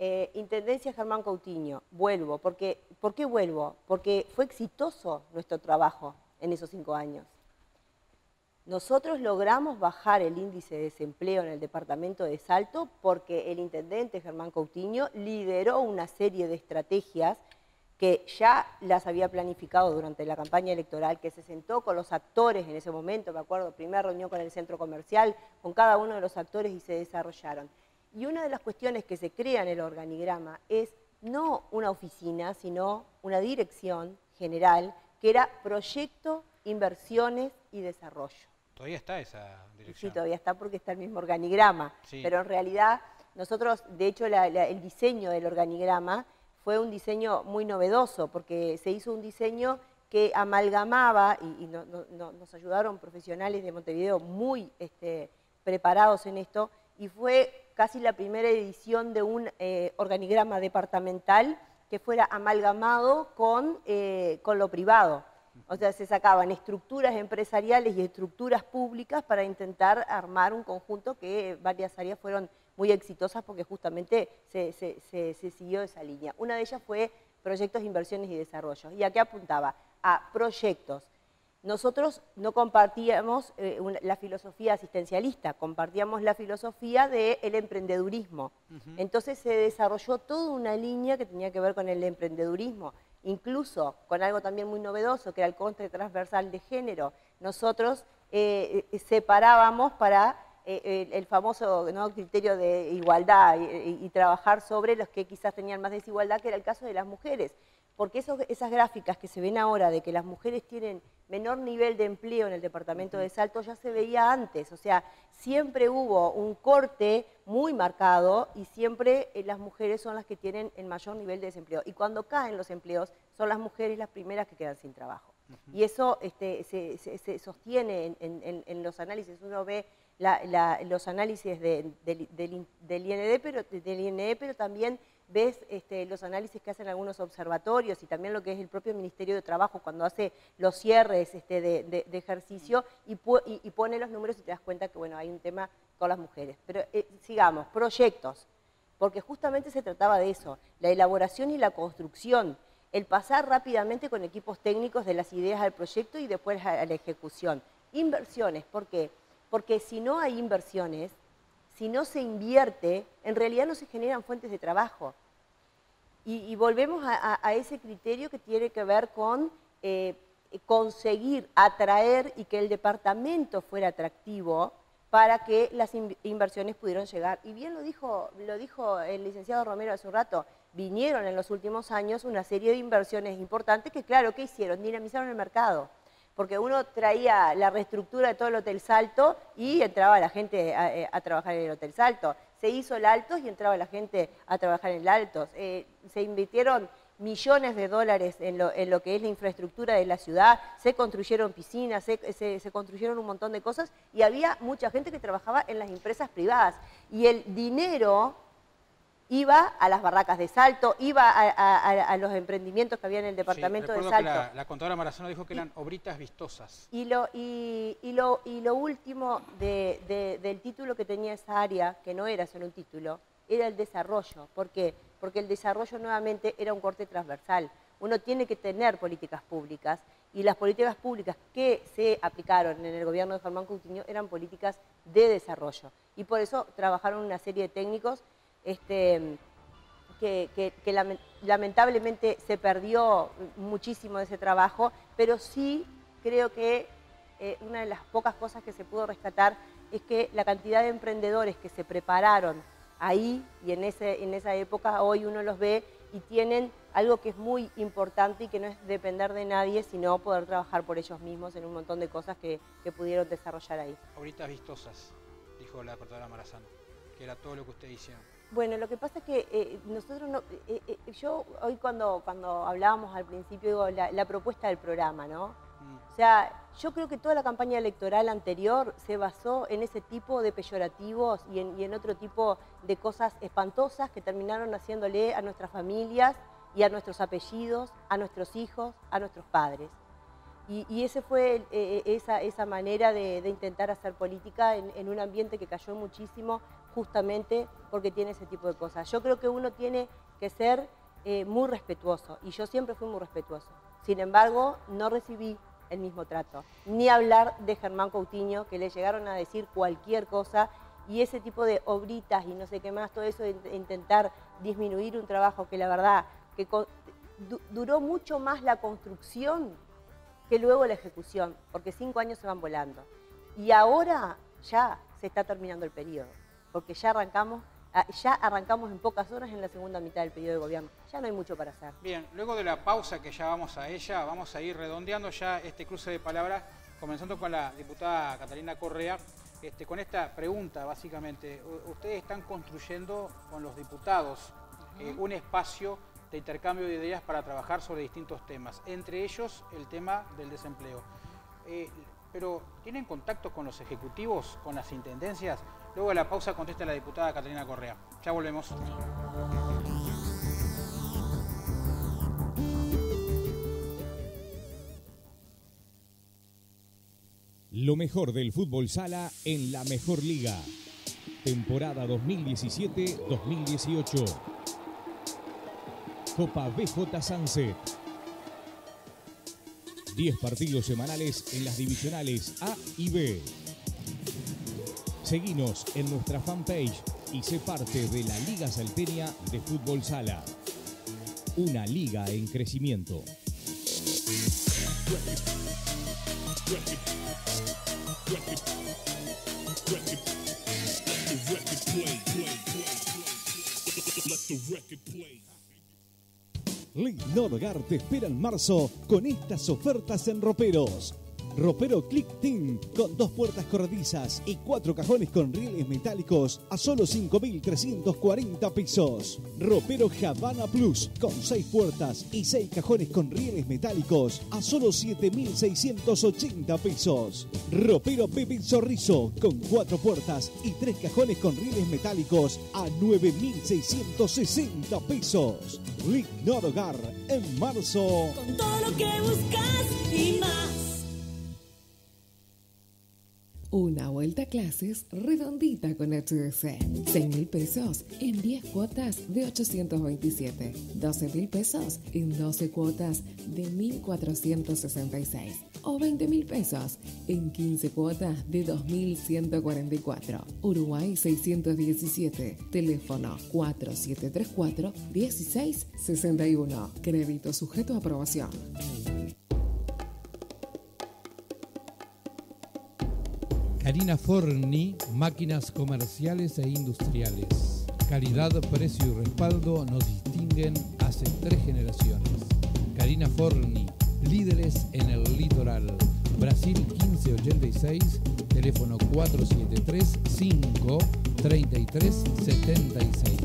Eh, Intendencia Germán Coutinho, vuelvo. Porque, ¿Por qué vuelvo? Porque fue exitoso nuestro trabajo en esos cinco años. Nosotros logramos bajar el índice de desempleo en el departamento de Salto porque el intendente Germán Coutinho lideró una serie de estrategias que ya las había planificado durante la campaña electoral, que se sentó con los actores en ese momento, me acuerdo, primera reunión con el centro comercial, con cada uno de los actores y se desarrollaron. Y una de las cuestiones que se crea en el organigrama es no una oficina, sino una dirección general, que era proyecto, inversiones y desarrollo. Todavía está esa Sí, dirección. todavía está porque está el mismo organigrama, Sí. pero en realidad nosotros, de hecho, la- la- el diseño del organigrama fue un diseño muy novedoso, porque se hizo un diseño que amalgamaba, y, y no- no- no- nos ayudaron profesionales de Montevideo muy este, preparados en esto, y fue casi la primera edición de un eh, organigrama departamental que fuera amalgamado con, eh, con lo privado. O sea, se sacaban estructuras empresariales y estructuras públicas para intentar armar un conjunto que varias áreas fueron muy exitosas porque justamente se, se- se- se siguió esa línea. Una de ellas fue proyectos, inversiones y desarrollo. ¿Y a qué apuntaba? A proyectos. Nosotros no compartíamos eh, una- la filosofía asistencialista, compartíamos la filosofía del emprendedurismo. Entonces se desarrolló toda una línea que tenía que ver con el emprendedurismo, incluso con algo también muy novedoso, que era el corte transversal de género. Nosotros eh, eh, separábamos para eh, el, famoso ¿no? criterio de igualdad y- y trabajar sobre los que quizás tenían más desigualdad, que era el caso de las mujeres. Porque esos- esas gráficas que se ven ahora de que las mujeres tienen menor nivel de empleo en el departamento de Salto ya se veía antes. O sea, siempre hubo un corte muy marcado y siempre eh, las mujeres son las que tienen el mayor nivel de desempleo. Y cuando caen los empleos, son las mujeres las primeras que quedan sin trabajo. Y eso este, se, se- se sostiene en, en- en- en los análisis. Uno ve la- la- los análisis de- del, del- del IND, pero, del INE, pero también ves este, los análisis que hacen algunos observatorios y también lo que es el propio Ministerio de Trabajo cuando hace los cierres este, de, ejercicio y, y- y pone los números y te das cuenta que bueno, hay un tema con las mujeres. Pero eh, sigamos, proyectos, porque justamente se trataba de eso, la elaboración y la construcción, el pasar rápidamente con equipos técnicos de las ideas al proyecto y después a la ejecución. Inversiones, ¿por qué? Porque si no hay inversiones, si no se invierte, en realidad no se generan fuentes de trabajo. Y, y volvemos a, ese criterio que tiene que ver con eh, conseguir atraer y que el departamento fuera atractivo para que las in- inversiones pudieran llegar. Y bien lo dijo, lo dijo el licenciado Romero hace un rato, vinieron en los últimos años una serie de inversiones importantes que, claro, ¿qué hicieron? Dinamizaron el mercado. Porque uno traía la reestructura de todo el Hotel Salto y entraba la gente a, eh, a trabajar en el Hotel Salto. Se hizo el Altos y entraba la gente a trabajar en el Altos. Eh, se invirtieron millones de dólares en lo, en lo que es la infraestructura de la ciudad, se construyeron piscinas, se, se- se construyeron un montón de cosas y había mucha gente que trabajaba en las empresas privadas. Y el dinero iba a las barracas de Salto, iba a, los emprendimientos que había en el departamento de Salto. la, la, contadora Marazano dijo que eran obritas vistosas. Y lo, y, lo, y lo último del título que tenía esa área, que no era solo un título, era el desarrollo. ¿Por qué? Porque el desarrollo nuevamente era un corte transversal. Uno tiene que tener políticas públicas y las políticas públicas que se aplicaron en el gobierno de Germán Coutinho eran políticas de desarrollo. Y por eso trabajaron una serie de técnicos este, que, lamentablemente se perdió muchísimo de ese trabajo, pero sí creo que eh, una de las pocas cosas que se pudo rescatar es que la cantidad de emprendedores que se prepararon ahí y en, ese, en esa época, hoy uno los ve y tienen algo que es muy importante y que no es depender de nadie, sino poder trabajar por ellos mismos en un montón de cosas que, pudieron desarrollar ahí. Ahorita vistosas, dijo la cortadora Marazano, que era todo lo que usted decía. Bueno, lo que pasa es que eh, nosotros, no, eh, eh, yo hoy cuando, cuando hablábamos al principio, digo, la, propuesta del programa, ¿no? Mm. O sea, yo creo que toda la campaña electoral anterior se basó en ese tipo de peyorativos y en, y en otro tipo de cosas espantosas que terminaron haciéndole a nuestras familias y a nuestros apellidos, a nuestros hijos, a nuestros padres. Y, y esa fue esa, esa, manera de, intentar hacer política en, en, un ambiente que cayó muchísimo justamente porque tiene ese tipo de cosas. Yo creo que uno tiene que ser eh, muy respetuoso y yo siempre fui muy respetuoso. Sin embargo, no recibí el mismo trato. Ni hablar de Germán Coutinho, que le llegaron a decir cualquier cosa y ese tipo de obritas y no sé qué más, todo eso de intentar disminuir un trabajo que la verdad que duró mucho más la construcción que luego la ejecución, porque cinco años se van volando. Y ahora ya se está terminando el periodo porque ya arrancamos, ah, ya arrancamos en pocas horas en la segunda mitad del periodo de gobierno. Ya no hay mucho para hacer. Bien, luego de la pausa que ya vamos a ella, vamos a ir redondeando ya este cruce de palabras, comenzando con la diputada Catalina Correa, este, con esta pregunta básicamente. Ustedes están construyendo con los diputados eh, un espacio de intercambio de ideas para trabajar sobre distintos temas, entre ellos el tema del desempleo. Eh, pero ¿tienen contacto con los ejecutivos, con las intendencias? Luego de la pausa contesta la diputada Catalina Correa. Ya volvemos. Lo mejor del fútbol sala en la mejor liga. Temporada 2017-2018. Copa BJ Sunset. 10 partidos semanales en las divisionales A y B. Seguinos en nuestra fanpage y sé parte de la Liga Salteña de Fútbol Sala. Una liga en crecimiento. Lignor Hogar te espera en marzo con estas ofertas en roperos. Ropero Click Team con dos puertas corredizas y cuatro cajones con rieles metálicos a solo 5.340 pesos. Ropero Havana Plus con seis puertas y seis cajones con rieles metálicos a solo 7.680 pesos. Ropero Pepe Sorriso con cuatro puertas y tres cajones con rieles metálicos a 9.660 pesos. Lignor Hogar en marzo. Con todo lo que buscas y más. Una vuelta a clases redondita con HDC. 6 mil pesos en 10 cuotas de 827. 12 mil pesos en 12 cuotas de 1466. O 20 mil pesos en 15 cuotas de 2144. Uruguay 617. Teléfono 4734 1661. Crédito sujeto a aprobación. Karina Forni, máquinas comerciales e industriales. Calidad, precio y respaldo nos distinguen hace tres generaciones. Karina Forni, líderes en el litoral. Brasil 1586, teléfono 473 5 33 76.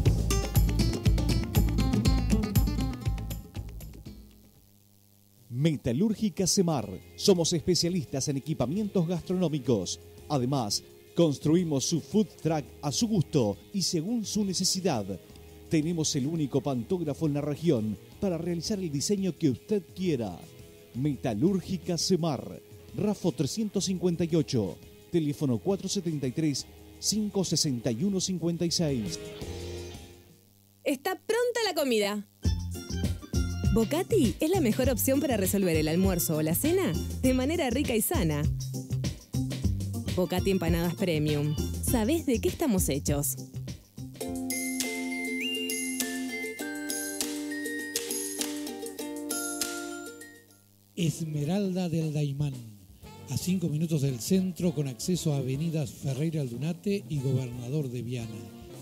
Metalúrgica Semar. Somos especialistas en equipamientos gastronómicos Además, construimos su food truck a su gusto y según su necesidad. Tenemos el único pantógrafo en la región para realizar el diseño que usted quiera. Metalúrgica Semar, Rafo 358, teléfono 473 561 56. Está pronta la comida. Bocati es la mejor opción para resolver el almuerzo o la cena de manera rica y sana. Bocati Empanadas Premium. ¿Sabés de qué estamos hechos? Esmeralda del Daimán, a cinco minutos del centro con acceso a avenidas Ferreira Aldunate y Gobernador de Viana.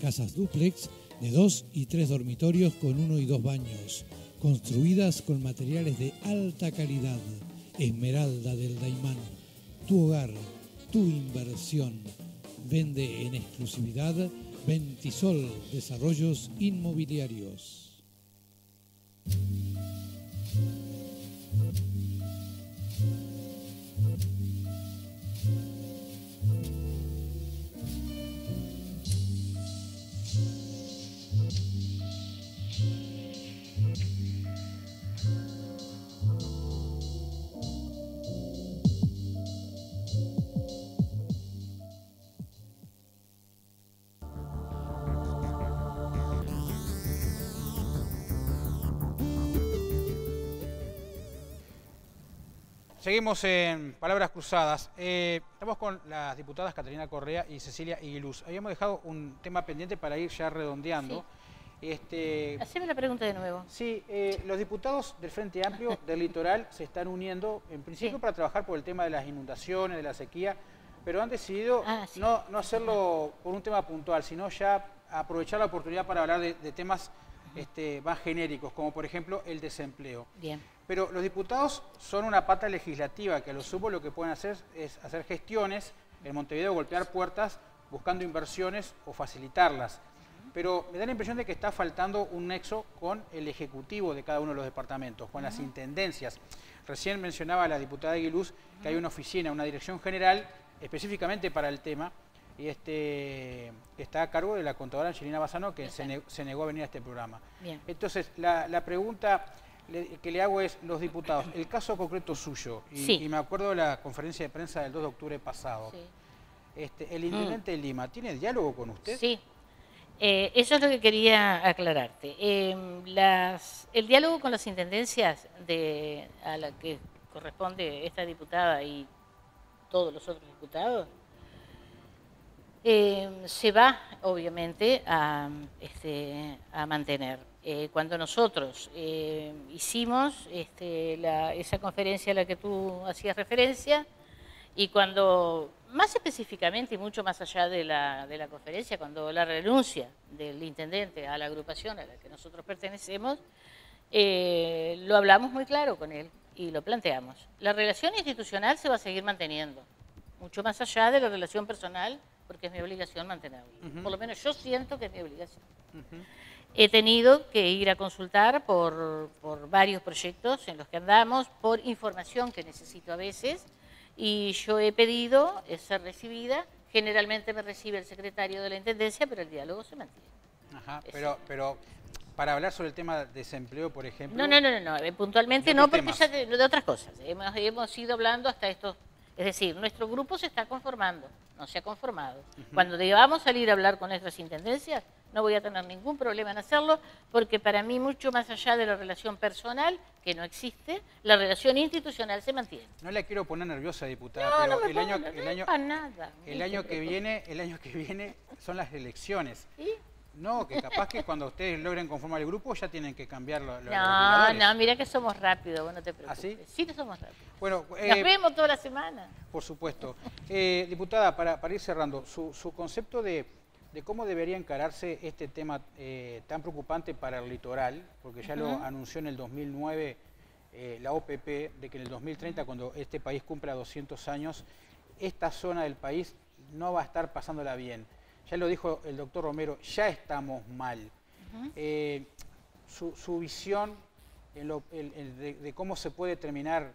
Casas dúplex de dos y tres dormitorios con uno y dos baños, construidas con materiales de alta calidad. Esmeralda del Daimán, tu hogar, tu inversión. Vende en exclusividad Ventisol Desarrollos Inmobiliarios. Seguimos en Palabras Cruzadas. Eh, estamos con las diputadas Catalina Correa y Cecilia Iguiluz. Habíamos dejado un tema pendiente para ir ya redondeando. Sí. Este, Haceme la pregunta de nuevo. Sí, eh, los diputados del Frente Amplio (laughs) del Litoral se están uniendo, en principio para trabajar por el tema de las inundaciones, de la sequía, pero han decidido ah, no, no, hacerlo por un tema puntual, sino ya aprovechar la oportunidad para hablar de, temas este, más genéricos, como por ejemplo el desempleo. Bien. Pero los diputados son una pata legislativa que a lo sumo lo que pueden hacer es hacer gestiones en Montevideo, golpear puertas buscando inversiones o facilitarlas. Pero me da la impresión de que está faltando un nexo con el ejecutivo de cada uno de los departamentos, con las intendencias. Recién mencionaba la diputada Aguiluz que hay una oficina, una dirección general específicamente para el tema, y este, que está a cargo de la contadora Angelina Bazano, que se, negó a venir a este programa. Entonces, la, la pregunta que le hago es, los diputados, el caso concreto suyo, y, me acuerdo de la conferencia de prensa del 2 de octubre pasado, este, el intendente de Lima, ¿tiene diálogo con usted? Sí, eh, eso es lo que quería aclararte. Em, las, el diálogo con las intendencias de, a la que corresponde esta diputada y todos los otros diputados, em, se va obviamente a, este, a mantener. Eh, cuando nosotros eh, hicimos este, esa conferencia a la que tú hacías referencia y cuando, más específicamente y mucho más allá de la, conferencia, cuando la renuncia del intendente a la agrupación a la que nosotros pertenecemos, eh, lo hablamos muy claro con él y lo planteamos. La relación institucional se va a seguir manteniendo, mucho más allá de la relación personal, porque es mi obligación mantenerla. Por lo menos yo siento que es mi obligación he tenido que ir a consultar por, varios proyectos en los que andamos, por información que necesito a veces, y yo he pedido ser recibida. Generalmente me recibe el secretario de la Intendencia, pero el diálogo se mantiene. Ajá, pero, pero para hablar sobre el tema de desempleo, por ejemplo... No, no, no, no, eh, puntualmente no, porque ya de, otras cosas. Hemos, hemos ido hablando hasta estos... Es decir, nuestro grupo se está conformando, no se ha conformado. Cuando debamos salir a hablar con nuestras intendencias, no voy a tener ningún problema en hacerlo, porque para mí mucho más allá de la relación personal, que no existe, la relación institucional se mantiene. No la quiero poner nerviosa, diputada, pero el, año, el, año, nada, el año que viene, el año que viene son las elecciones. No, que capaz que cuando ustedes logren conformar el grupo ya tienen que cambiarlo. no, no, mira que somos rápidos, no te ¿Ah, preocupes. sí? Sí que somos rápidos. Bueno, Nos eh, vemos toda la semana. Por supuesto. Eh, diputada, para, para ir cerrando, su concepto de de cómo debería encararse este tema eh, tan preocupante para el litoral, porque ya lo anunció en el 2009 eh, la OPP, de que en el 2030, cuando este país cumpla 200 años, esta zona del país no va a estar pasándola bien. Ya lo dijo el doctor Romero, ya estamos mal. Eh, su, visión de, cómo se puede terminar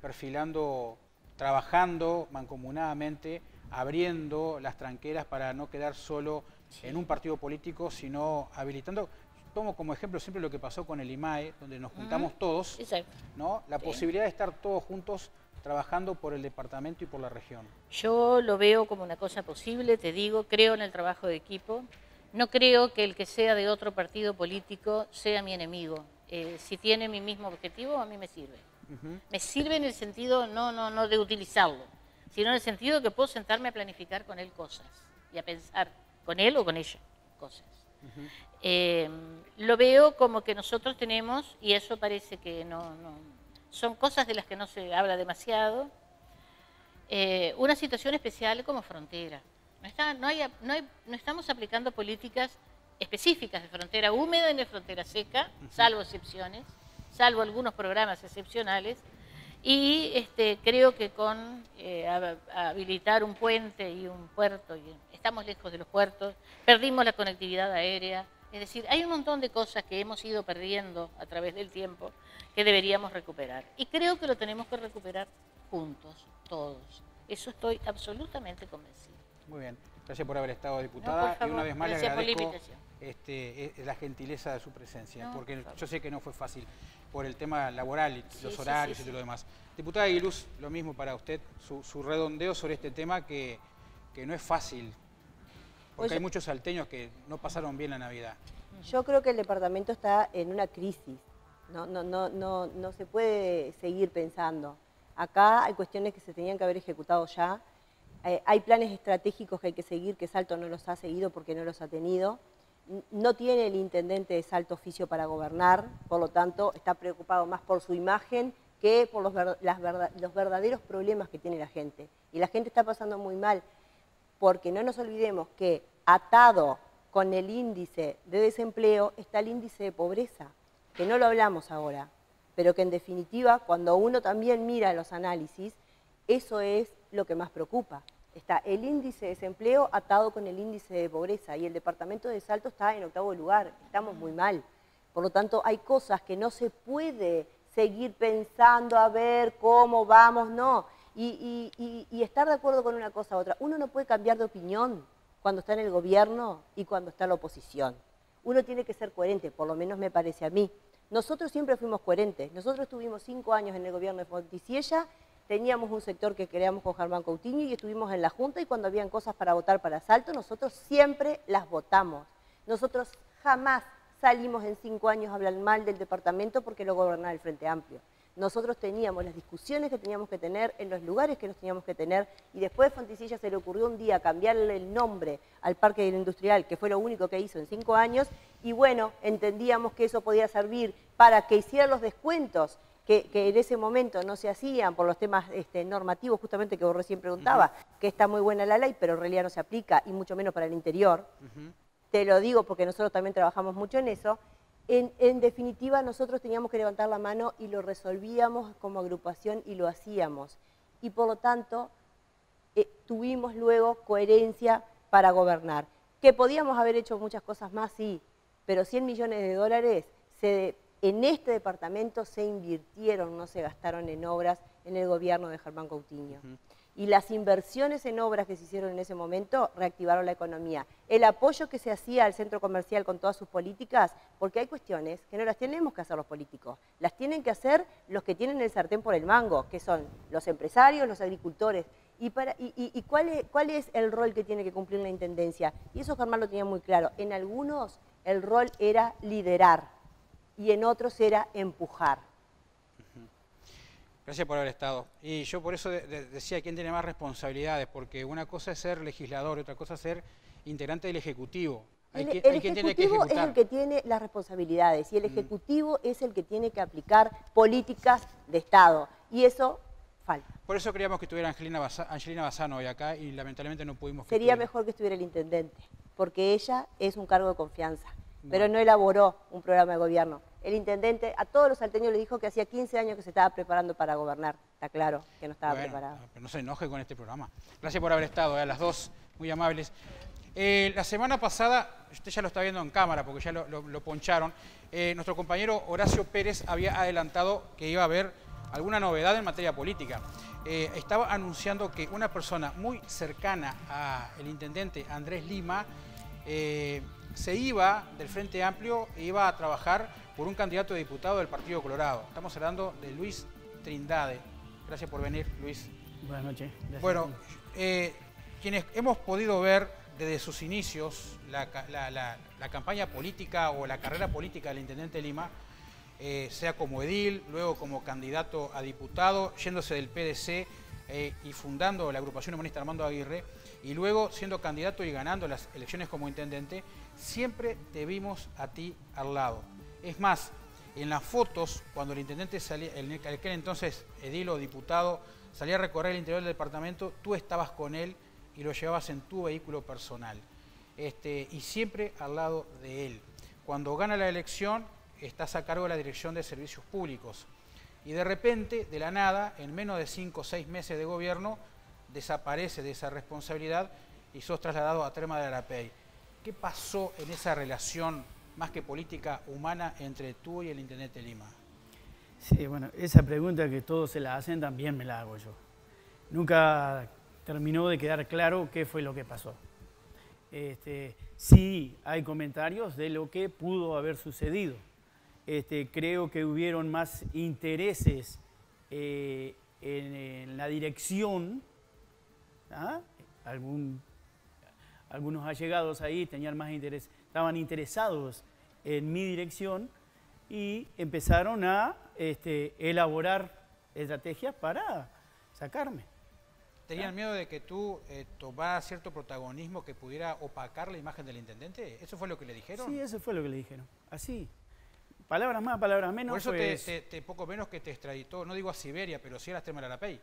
perfilando, trabajando mancomunadamente, abriendo las tranqueras para no quedar solo en un partido político, sino habilitando tomo como ejemplo siempre lo que pasó con el IMAE, donde nos juntamos todos, ¿no? La posibilidad de estar todos juntos trabajando por el departamento y por la región. Yo lo veo como una cosa posible, te digo, creo en el trabajo de equipo. No creo que el que sea de otro partido político sea mi enemigo. Eh, si tiene mi mismo objetivo, a mí me sirve. Me sirve en el sentido no, no, no de utilizarlo, sino en el sentido que puedo sentarme a planificar con él cosas y a pensar con él o con ella cosas. Eh, lo veo como que nosotros tenemos, y eso parece que no, son cosas de las que no se habla demasiado, eh, una situación especial como frontera. No, no, estamos aplicando políticas específicas de frontera. Húmeda y de frontera seca, salvo excepciones, salvo algunos programas excepcionales, y este, creo que con eh, habilitar un puente y un puerto, y estamos lejos de los puertos, perdimos la conectividad aérea, es decir, hay un montón de cosas que hemos ido perdiendo a través del tiempo que deberíamos recuperar. Y creo que lo tenemos que recuperar juntos, todos. Eso estoy absolutamente convencido. Muy bien. Gracias por haber estado diputada y una vez más le agradezco este, e, la gentileza de su presencia, porque yo sé que no fue fácil por el tema laboral y los horarios y todo lo demás. Diputada Aguiluz, lo mismo para usted, su, redondeo sobre este tema que, que no es fácil porque hay muchos salteños que no pasaron bien la Navidad. Yo creo que el departamento está en una crisis. No, no, no, no, no se puede seguir pensando. Acá hay cuestiones que se tenían que haber ejecutado ya. Eh, hay planes estratégicos que hay que seguir, que Salto no los ha seguido porque no los ha tenido. No tiene el intendente de Salto oficio para gobernar, por lo tanto está preocupado más por su imagen que por los, los verdaderos problemas que tiene la gente. Y la gente está pasando muy mal porque no nos olvidemos que atado con el índice de desempleo está el índice de pobreza, que no lo hablamos ahora, pero que en definitiva cuando uno también mira los análisis, eso es lo que más preocupa. Está el índice de desempleo atado con el índice de pobreza y el departamento de Salto está en octavo lugar, estamos muy mal. Por lo tanto, hay cosas que no se puede seguir pensando a ver cómo vamos, no y, estar de acuerdo con una cosa u otra. Uno no puede cambiar de opinión cuando está en el gobierno y cuando está en la oposición. Uno tiene que ser coherente, por lo menos me parece a mí. Nosotros siempre fuimos coherentes. Nosotros estuvimos cinco años en el gobierno de Fonticiella, teníamos un sector que creamos con Germán Coutinho y estuvimos en la Junta y cuando habían cosas para votar para Salto, nosotros siempre las votamos. Nosotros jamás salimos en cinco años a hablar mal del departamento porque lo gobernaba el Frente Amplio nosotros teníamos las discusiones que teníamos que tener en los lugares que nos teníamos que tener y después Fontecilla se le ocurrió un día cambiarle el nombre al Parque Industrial, que fue lo único que hizo en cinco años, y bueno, entendíamos que eso podía servir para que hiciera los descuentos que, en ese momento no se hacían por los temas este, normativos, justamente que vos recién preguntabas, que está muy buena la ley, pero en realidad no se aplica, y mucho menos para el interior. Te lo digo porque nosotros también trabajamos mucho en eso. En, definitiva, nosotros teníamos que levantar la mano y lo resolvíamos como agrupación y lo hacíamos. Y por lo tanto, eh, tuvimos luego coherencia para gobernar. Que podíamos haber hecho muchas cosas más, sí, pero 100 millones de dólares en este departamento se invirtieron, no se gastaron en obras en el gobierno de Germán Coutinho y las inversiones en obras que se hicieron en ese momento reactivaron la economía. El apoyo que se hacía al centro comercial con todas sus políticas, porque hay cuestiones que no las tenemos que hacer los políticos, las tienen que hacer los que tienen el sartén por el mango, que son los empresarios, los agricultores. ¿Y, para, y, cuál, es, cuál es el rol que tiene que cumplir la Intendencia? Y eso Germán lo tenía muy claro. En algunos el rol era liderar y en otros era empujar. Gracias por haber estado. Y yo por eso decía quién tiene más responsabilidades, porque una cosa es ser legislador, otra cosa es ser integrante del Ejecutivo. el, Ejecutivo es el que tiene las responsabilidades y el mm. Ejecutivo es el que tiene que aplicar políticas de Estado. Y eso falta. Por eso queríamos que estuviera Angelina, Angelina Bazano hoy acá y lamentablemente no pudimos. Sería mejor que estuviera el intendente, porque ella es un cargo de confianza, pero no elaboró un programa de gobierno el intendente a todos los salteños le dijo que hacía 15 años que se estaba preparando para gobernar. Está claro que no estaba preparado. Pero no se enoje con este programa. Gracias por haber estado, eh, a las dos, muy amables. Eh, la semana pasada, usted ya lo está viendo en cámara porque ya lo, poncharon, eh, nuestro compañero Horacio Pérez había adelantado que iba a haber alguna novedad en materia política. estaba anunciando que una persona muy cercana al intendente Andrés Lima eh, se iba del Frente Amplio e iba a trabajar por un candidato a diputado del Partido Colorado. Estamos hablando de Luis Trindade. Gracias por venir, Luis. Buenas noches. bueno, eh, quienes hemos podido ver desde sus inicios la, campaña política o la carrera política del Intendente de Lima, eh, sea como edil, luego como candidato a diputado, yéndose del PDC eh, y fundando la agrupación humanista Armando Aguirre, y luego siendo candidato y ganando las elecciones como intendente, siempre te vimos a ti al lado. Es más, en las fotos, cuando el intendente salía, en aquel entonces edil o diputado, salía a recorrer el interior del departamento, tú estabas con él y lo llevabas en tu vehículo personal. Este, y siempre al lado de él. Cuando gana la elección, estás a cargo de la Dirección de Servicios Públicos. Y de repente, de la nada, en menos de cinco o seis meses de gobierno, desaparece de esa responsabilidad y sos trasladado a Trema de Arapey. ¿Qué pasó en esa relación más que política humana entre tú y el Intendente de Lima? Sí, bueno, esa pregunta que todos se la hacen también me la hago yo. Nunca terminó de quedar claro qué fue lo que pasó. Este, sí hay comentarios de lo que pudo haber sucedido. Este, creo que hubieron más intereses eh, en, la dirección. ¿Ah? algunos allegados ahí tenían más interés, estaban interesados en mi dirección y empezaron a este, elaborar estrategias para sacarme. ¿Tenían miedo de que tú eh, tomaras cierto protagonismo que pudiera opacar la imagen del intendente? ¿Eso fue lo que le dijeron? Sí, eso fue lo que le dijeron. Así. Palabras más, palabras menos. Por eso te, pues poco menos que te extraditó, no digo a Siberia, pero sí a las (laughs) Arapey.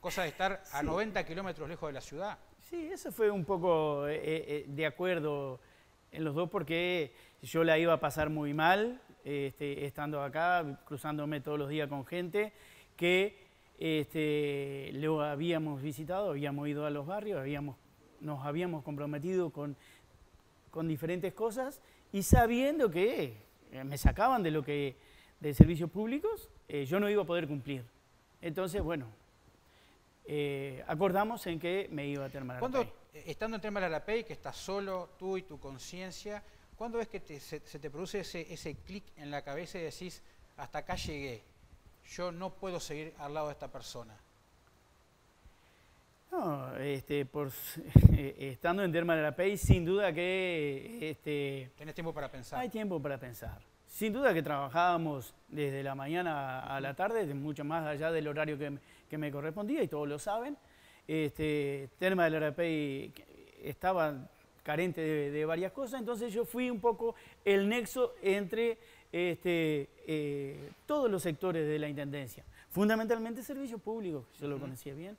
Cosa de estar a 90 kilómetros lejos de la ciudad. Sí, eso fue un poco eh, eh, de acuerdo en los dos porque yo la iba a pasar muy mal este, estando acá, cruzándome todos los días con gente que este, lo habíamos visitado, habíamos ido a los barrios, habíamos, nos habíamos comprometido con, con diferentes cosas y sabiendo que eh, me sacaban de lo que de servicios públicos, eh, yo no iba a poder cumplir. Entonces, bueno, eh, acordamos en que me iba a terminar. ¿Cuándo, estando en Termal Arapey, que estás solo, tú y tu conciencia, ¿cuándo es que se, se, te produce ese, ese clic en la cabeza y decís, hasta acá llegué? yo no puedo seguir al lado de esta persona? No, este, por, (laughs) estando en Derma de la Pay, sin duda que... Este, ¿Tienes tiempo para pensar? Hay tiempo para pensar. Sin duda que trabajábamos desde la mañana a la tarde, mucho más allá del horario que, me correspondía, y todos lo saben. Este, Terma del Arapey estaba carente de, de, varias cosas, entonces yo fui un poco el nexo entre este, eh, todos los sectores de la Intendencia, fundamentalmente servicios públicos, yo lo conocía bien,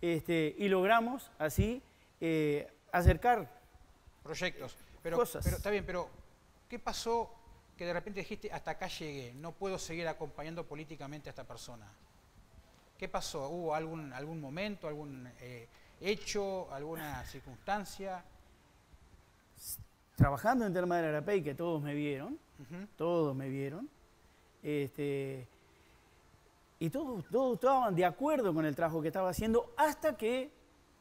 este, y logramos así eh, acercar proyectos. Pero, cosas. Pero está bien, pero ¿qué pasó que de repente dijiste hasta acá llegué, no puedo seguir acompañando políticamente a esta persona? ¿Qué pasó? ¿Hubo algún, algún momento, algún eh, hecho, alguna circunstancia? Trabajando en Terma de Arapey, que todos me vieron, todos me vieron. Este, y todos, todos estaban de acuerdo con el trabajo que estaba haciendo hasta que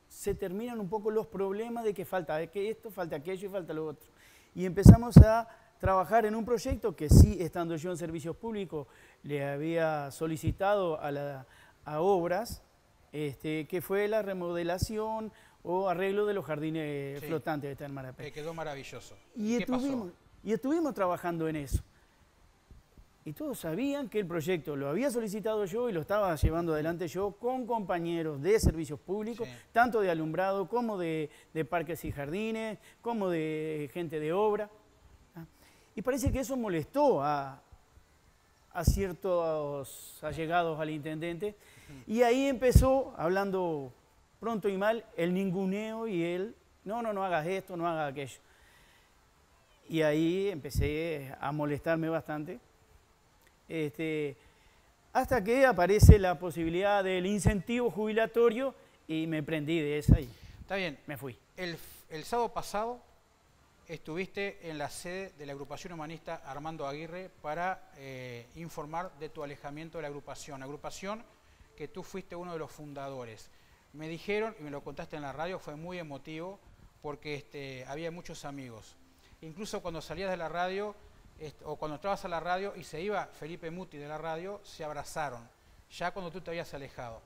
se terminan un poco los problemas de que falta que esto, falta aquello y falta lo otro. Y empezamos a trabajar en un proyecto que sí, estando yo en servicios públicos, le había solicitado a, la, a obras, este, que fue la remodelación o arreglo de los jardines flotantes de Termarapé. quedó maravilloso. Y, ¿Qué pasó? Y estuvimos trabajando en eso. Y todos sabían que el proyecto lo había solicitado yo y lo estaba llevando adelante yo con compañeros de servicios públicos, tanto de alumbrado como de, parques y jardines, como de gente de obra. ¿ah? Y parece que eso molestó a, a ciertos allegados al intendente. Y ahí empezó, hablando pronto y mal, el ninguneo y él, no, no, no hagas esto, no hagas aquello. Y ahí empecé a molestarme bastante. Este, hasta que aparece la posibilidad del incentivo jubilatorio y me prendí de esa y Está bien. me fui. El, sábado pasado estuviste en la sede de la agrupación humanista Armando Aguirre para eh, informar de tu alejamiento de la agrupación. Agrupación que tú fuiste uno de los fundadores. Me dijeron, y me lo contaste en la radio, fue muy emotivo, porque este, había muchos amigos. Incluso cuando salías de la radio, o cuando entrabas a la radio y se iba Felipe Muti de la radio, se abrazaron, ya cuando tú te habías alejado.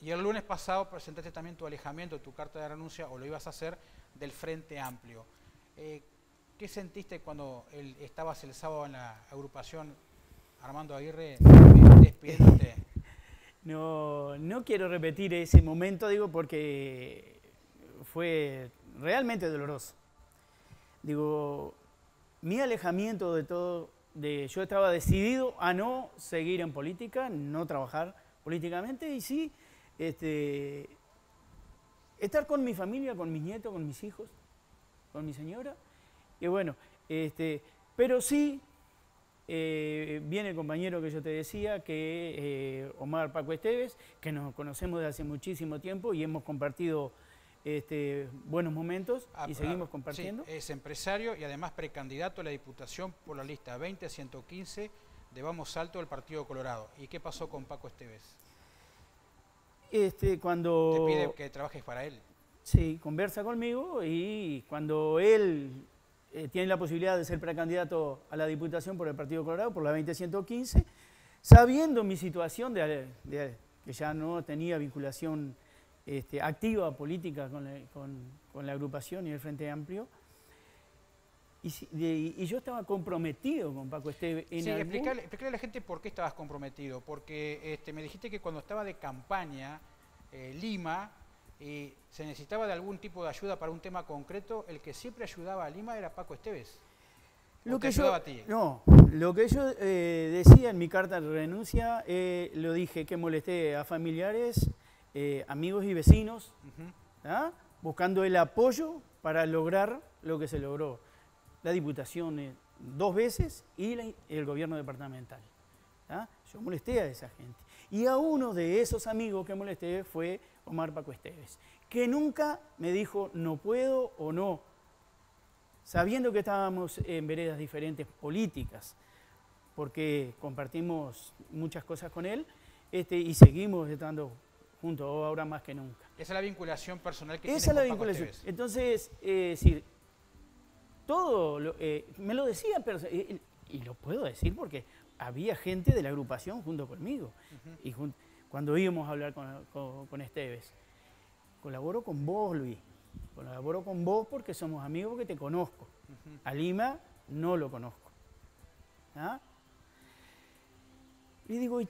Y el lunes pasado presentaste también tu alejamiento, tu carta de renuncia, o lo ibas a hacer, del Frente Amplio. Eh, ¿Qué sentiste cuando estabas el sábado en la agrupación Armando Aguirre despidiéndote? (laughs) No, no quiero repetir ese momento, digo, porque fue realmente doloroso. Digo, mi alejamiento de todo, de, yo estaba decidido a no seguir en política, no trabajar políticamente y sí este, estar con mi familia, con mis nietos, con mis hijos, con mi señora. Y bueno, este, pero sí eh, viene el compañero que yo te decía, que eh, Omar Paco Esteves, que nos conocemos de hace muchísimo tiempo y hemos compartido este, buenos momentos ah, y seguimos compartiendo. es empresario y además precandidato a la Diputación por la lista 20-115 de Vamos Alto del Partido Colorado. ¿Y qué pasó con Paco Esteves? Este, cuando... Te pide que trabajes para él. Sí, conversa conmigo y cuando él eh, tiene la posibilidad de ser precandidato a la Diputación por el Partido Colorado, por la 20-115, sabiendo mi situación de, que ya no tenía vinculación este, activa política con la, agrupación y el Frente Amplio, y, yo estaba comprometido con Paco Esteve. En sí, explicarle, a la gente por qué estabas comprometido, porque este, me dijiste que cuando estaba de campaña, eh, Lima, y se necesitaba de algún tipo de ayuda para un tema concreto, el que siempre ayudaba a Lima era Paco Esteves. Lo que yo, a ti? No, lo que yo eh, decía en mi carta de renuncia, eh, lo dije que molesté a familiares, eh, amigos y vecinos, ¿ah? buscando el apoyo para lograr lo que se logró. La Diputación dos veces y el gobierno departamental. ¿ah? Yo molesté a esa gente. Y a uno de esos amigos que molesté fue Omar Paco Esteves, que nunca me dijo no puedo o no, sabiendo que estábamos en veredas diferentes políticas, porque compartimos muchas cosas con él este, y seguimos estando juntos ahora más que nunca. Esa es la vinculación personal que Esa es la vinculación. Entonces, eh, decir, todo, eh, me lo decía, pero, eh, y lo puedo decir porque había gente de la agrupación junto conmigo. y cuando íbamos a hablar con, Esteves. Colaboro con vos, Luis. Colaboro con vos porque somos amigos que te conozco. A Lima no lo conozco. ¿Ah? Y digo,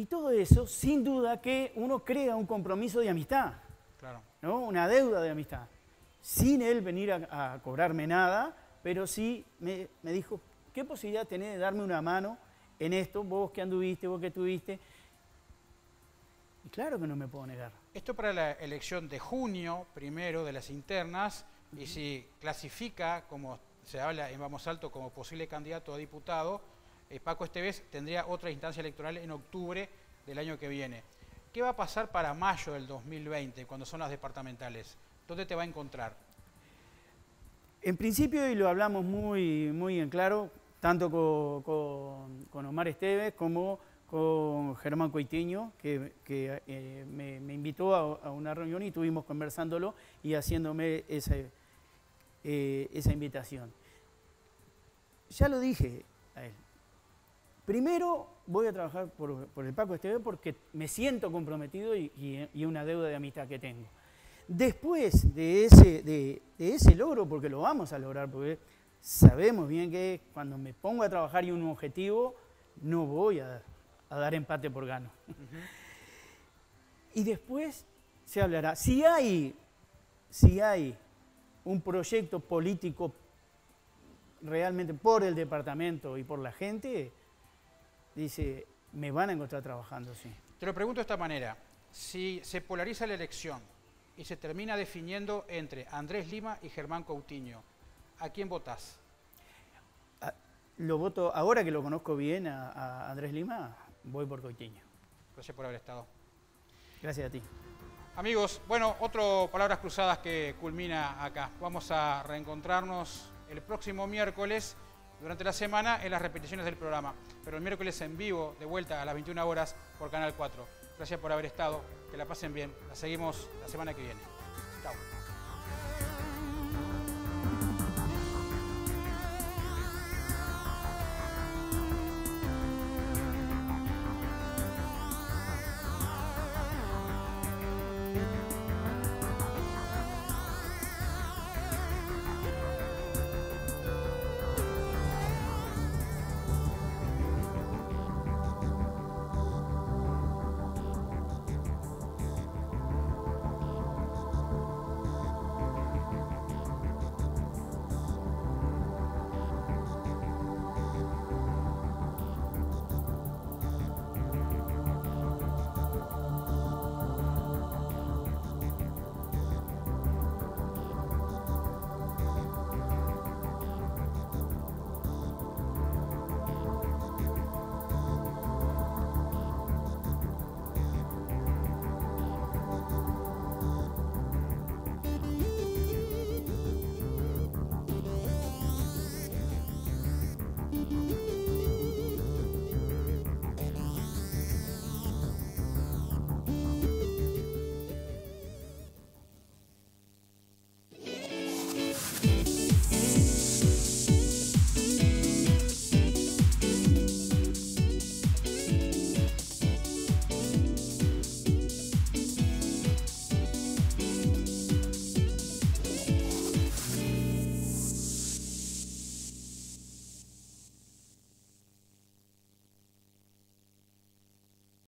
y, todo eso, sin duda que uno crea un compromiso de amistad. ¿no? Una deuda de amistad. Sin él venir a, cobrarme nada, pero sí me, me dijo, ¿qué posibilidad tenés de darme una mano en esto? Vos que anduviste, vos que tuviste claro que no me puedo negar. Esto para la elección de junio, primero, de las internas, y si clasifica, como se habla en Vamos Alto, como posible candidato a diputado, eh, Paco Esteves tendría otra instancia electoral en octubre del año que viene. ¿Qué va a pasar para mayo del 2020, cuando son las departamentales? ¿Dónde te va a encontrar? En principio, y lo hablamos muy, muy en claro, tanto con, Omar Esteves como con Germán Coitiño, que, eh, me, invitó a, una reunión y estuvimos conversándolo y haciéndome eh, esa invitación. Ya lo dije a él. Primero voy a trabajar por, el Paco Esteve porque me siento comprometido y, una deuda de amistad que tengo. Después de ese, de ese logro, porque lo vamos a lograr, porque sabemos bien que cuando me pongo a trabajar y un objetivo, no voy a a dar empate por gano. Y después se hablará. Si hay, si hay un proyecto político realmente por el departamento y por la gente, dice, me van a encontrar trabajando, sí. Te lo pregunto de esta manera. Si se polariza la elección y se termina definiendo entre Andrés Lima y Germán Coutinho, ¿a quién votás? Lo voto, ahora que lo conozco bien a Andrés Lima, voy por Coitiño. Gracias por haber estado. Gracias a ti. Amigos, bueno, otro Palabras Cruzadas que culmina acá. Vamos a reencontrarnos el próximo miércoles durante la semana en las repeticiones del programa, pero el miércoles en vivo, de vuelta a las 21 horas por Canal 4. Gracias por haber estado, que la pasen bien. La seguimos la semana que viene.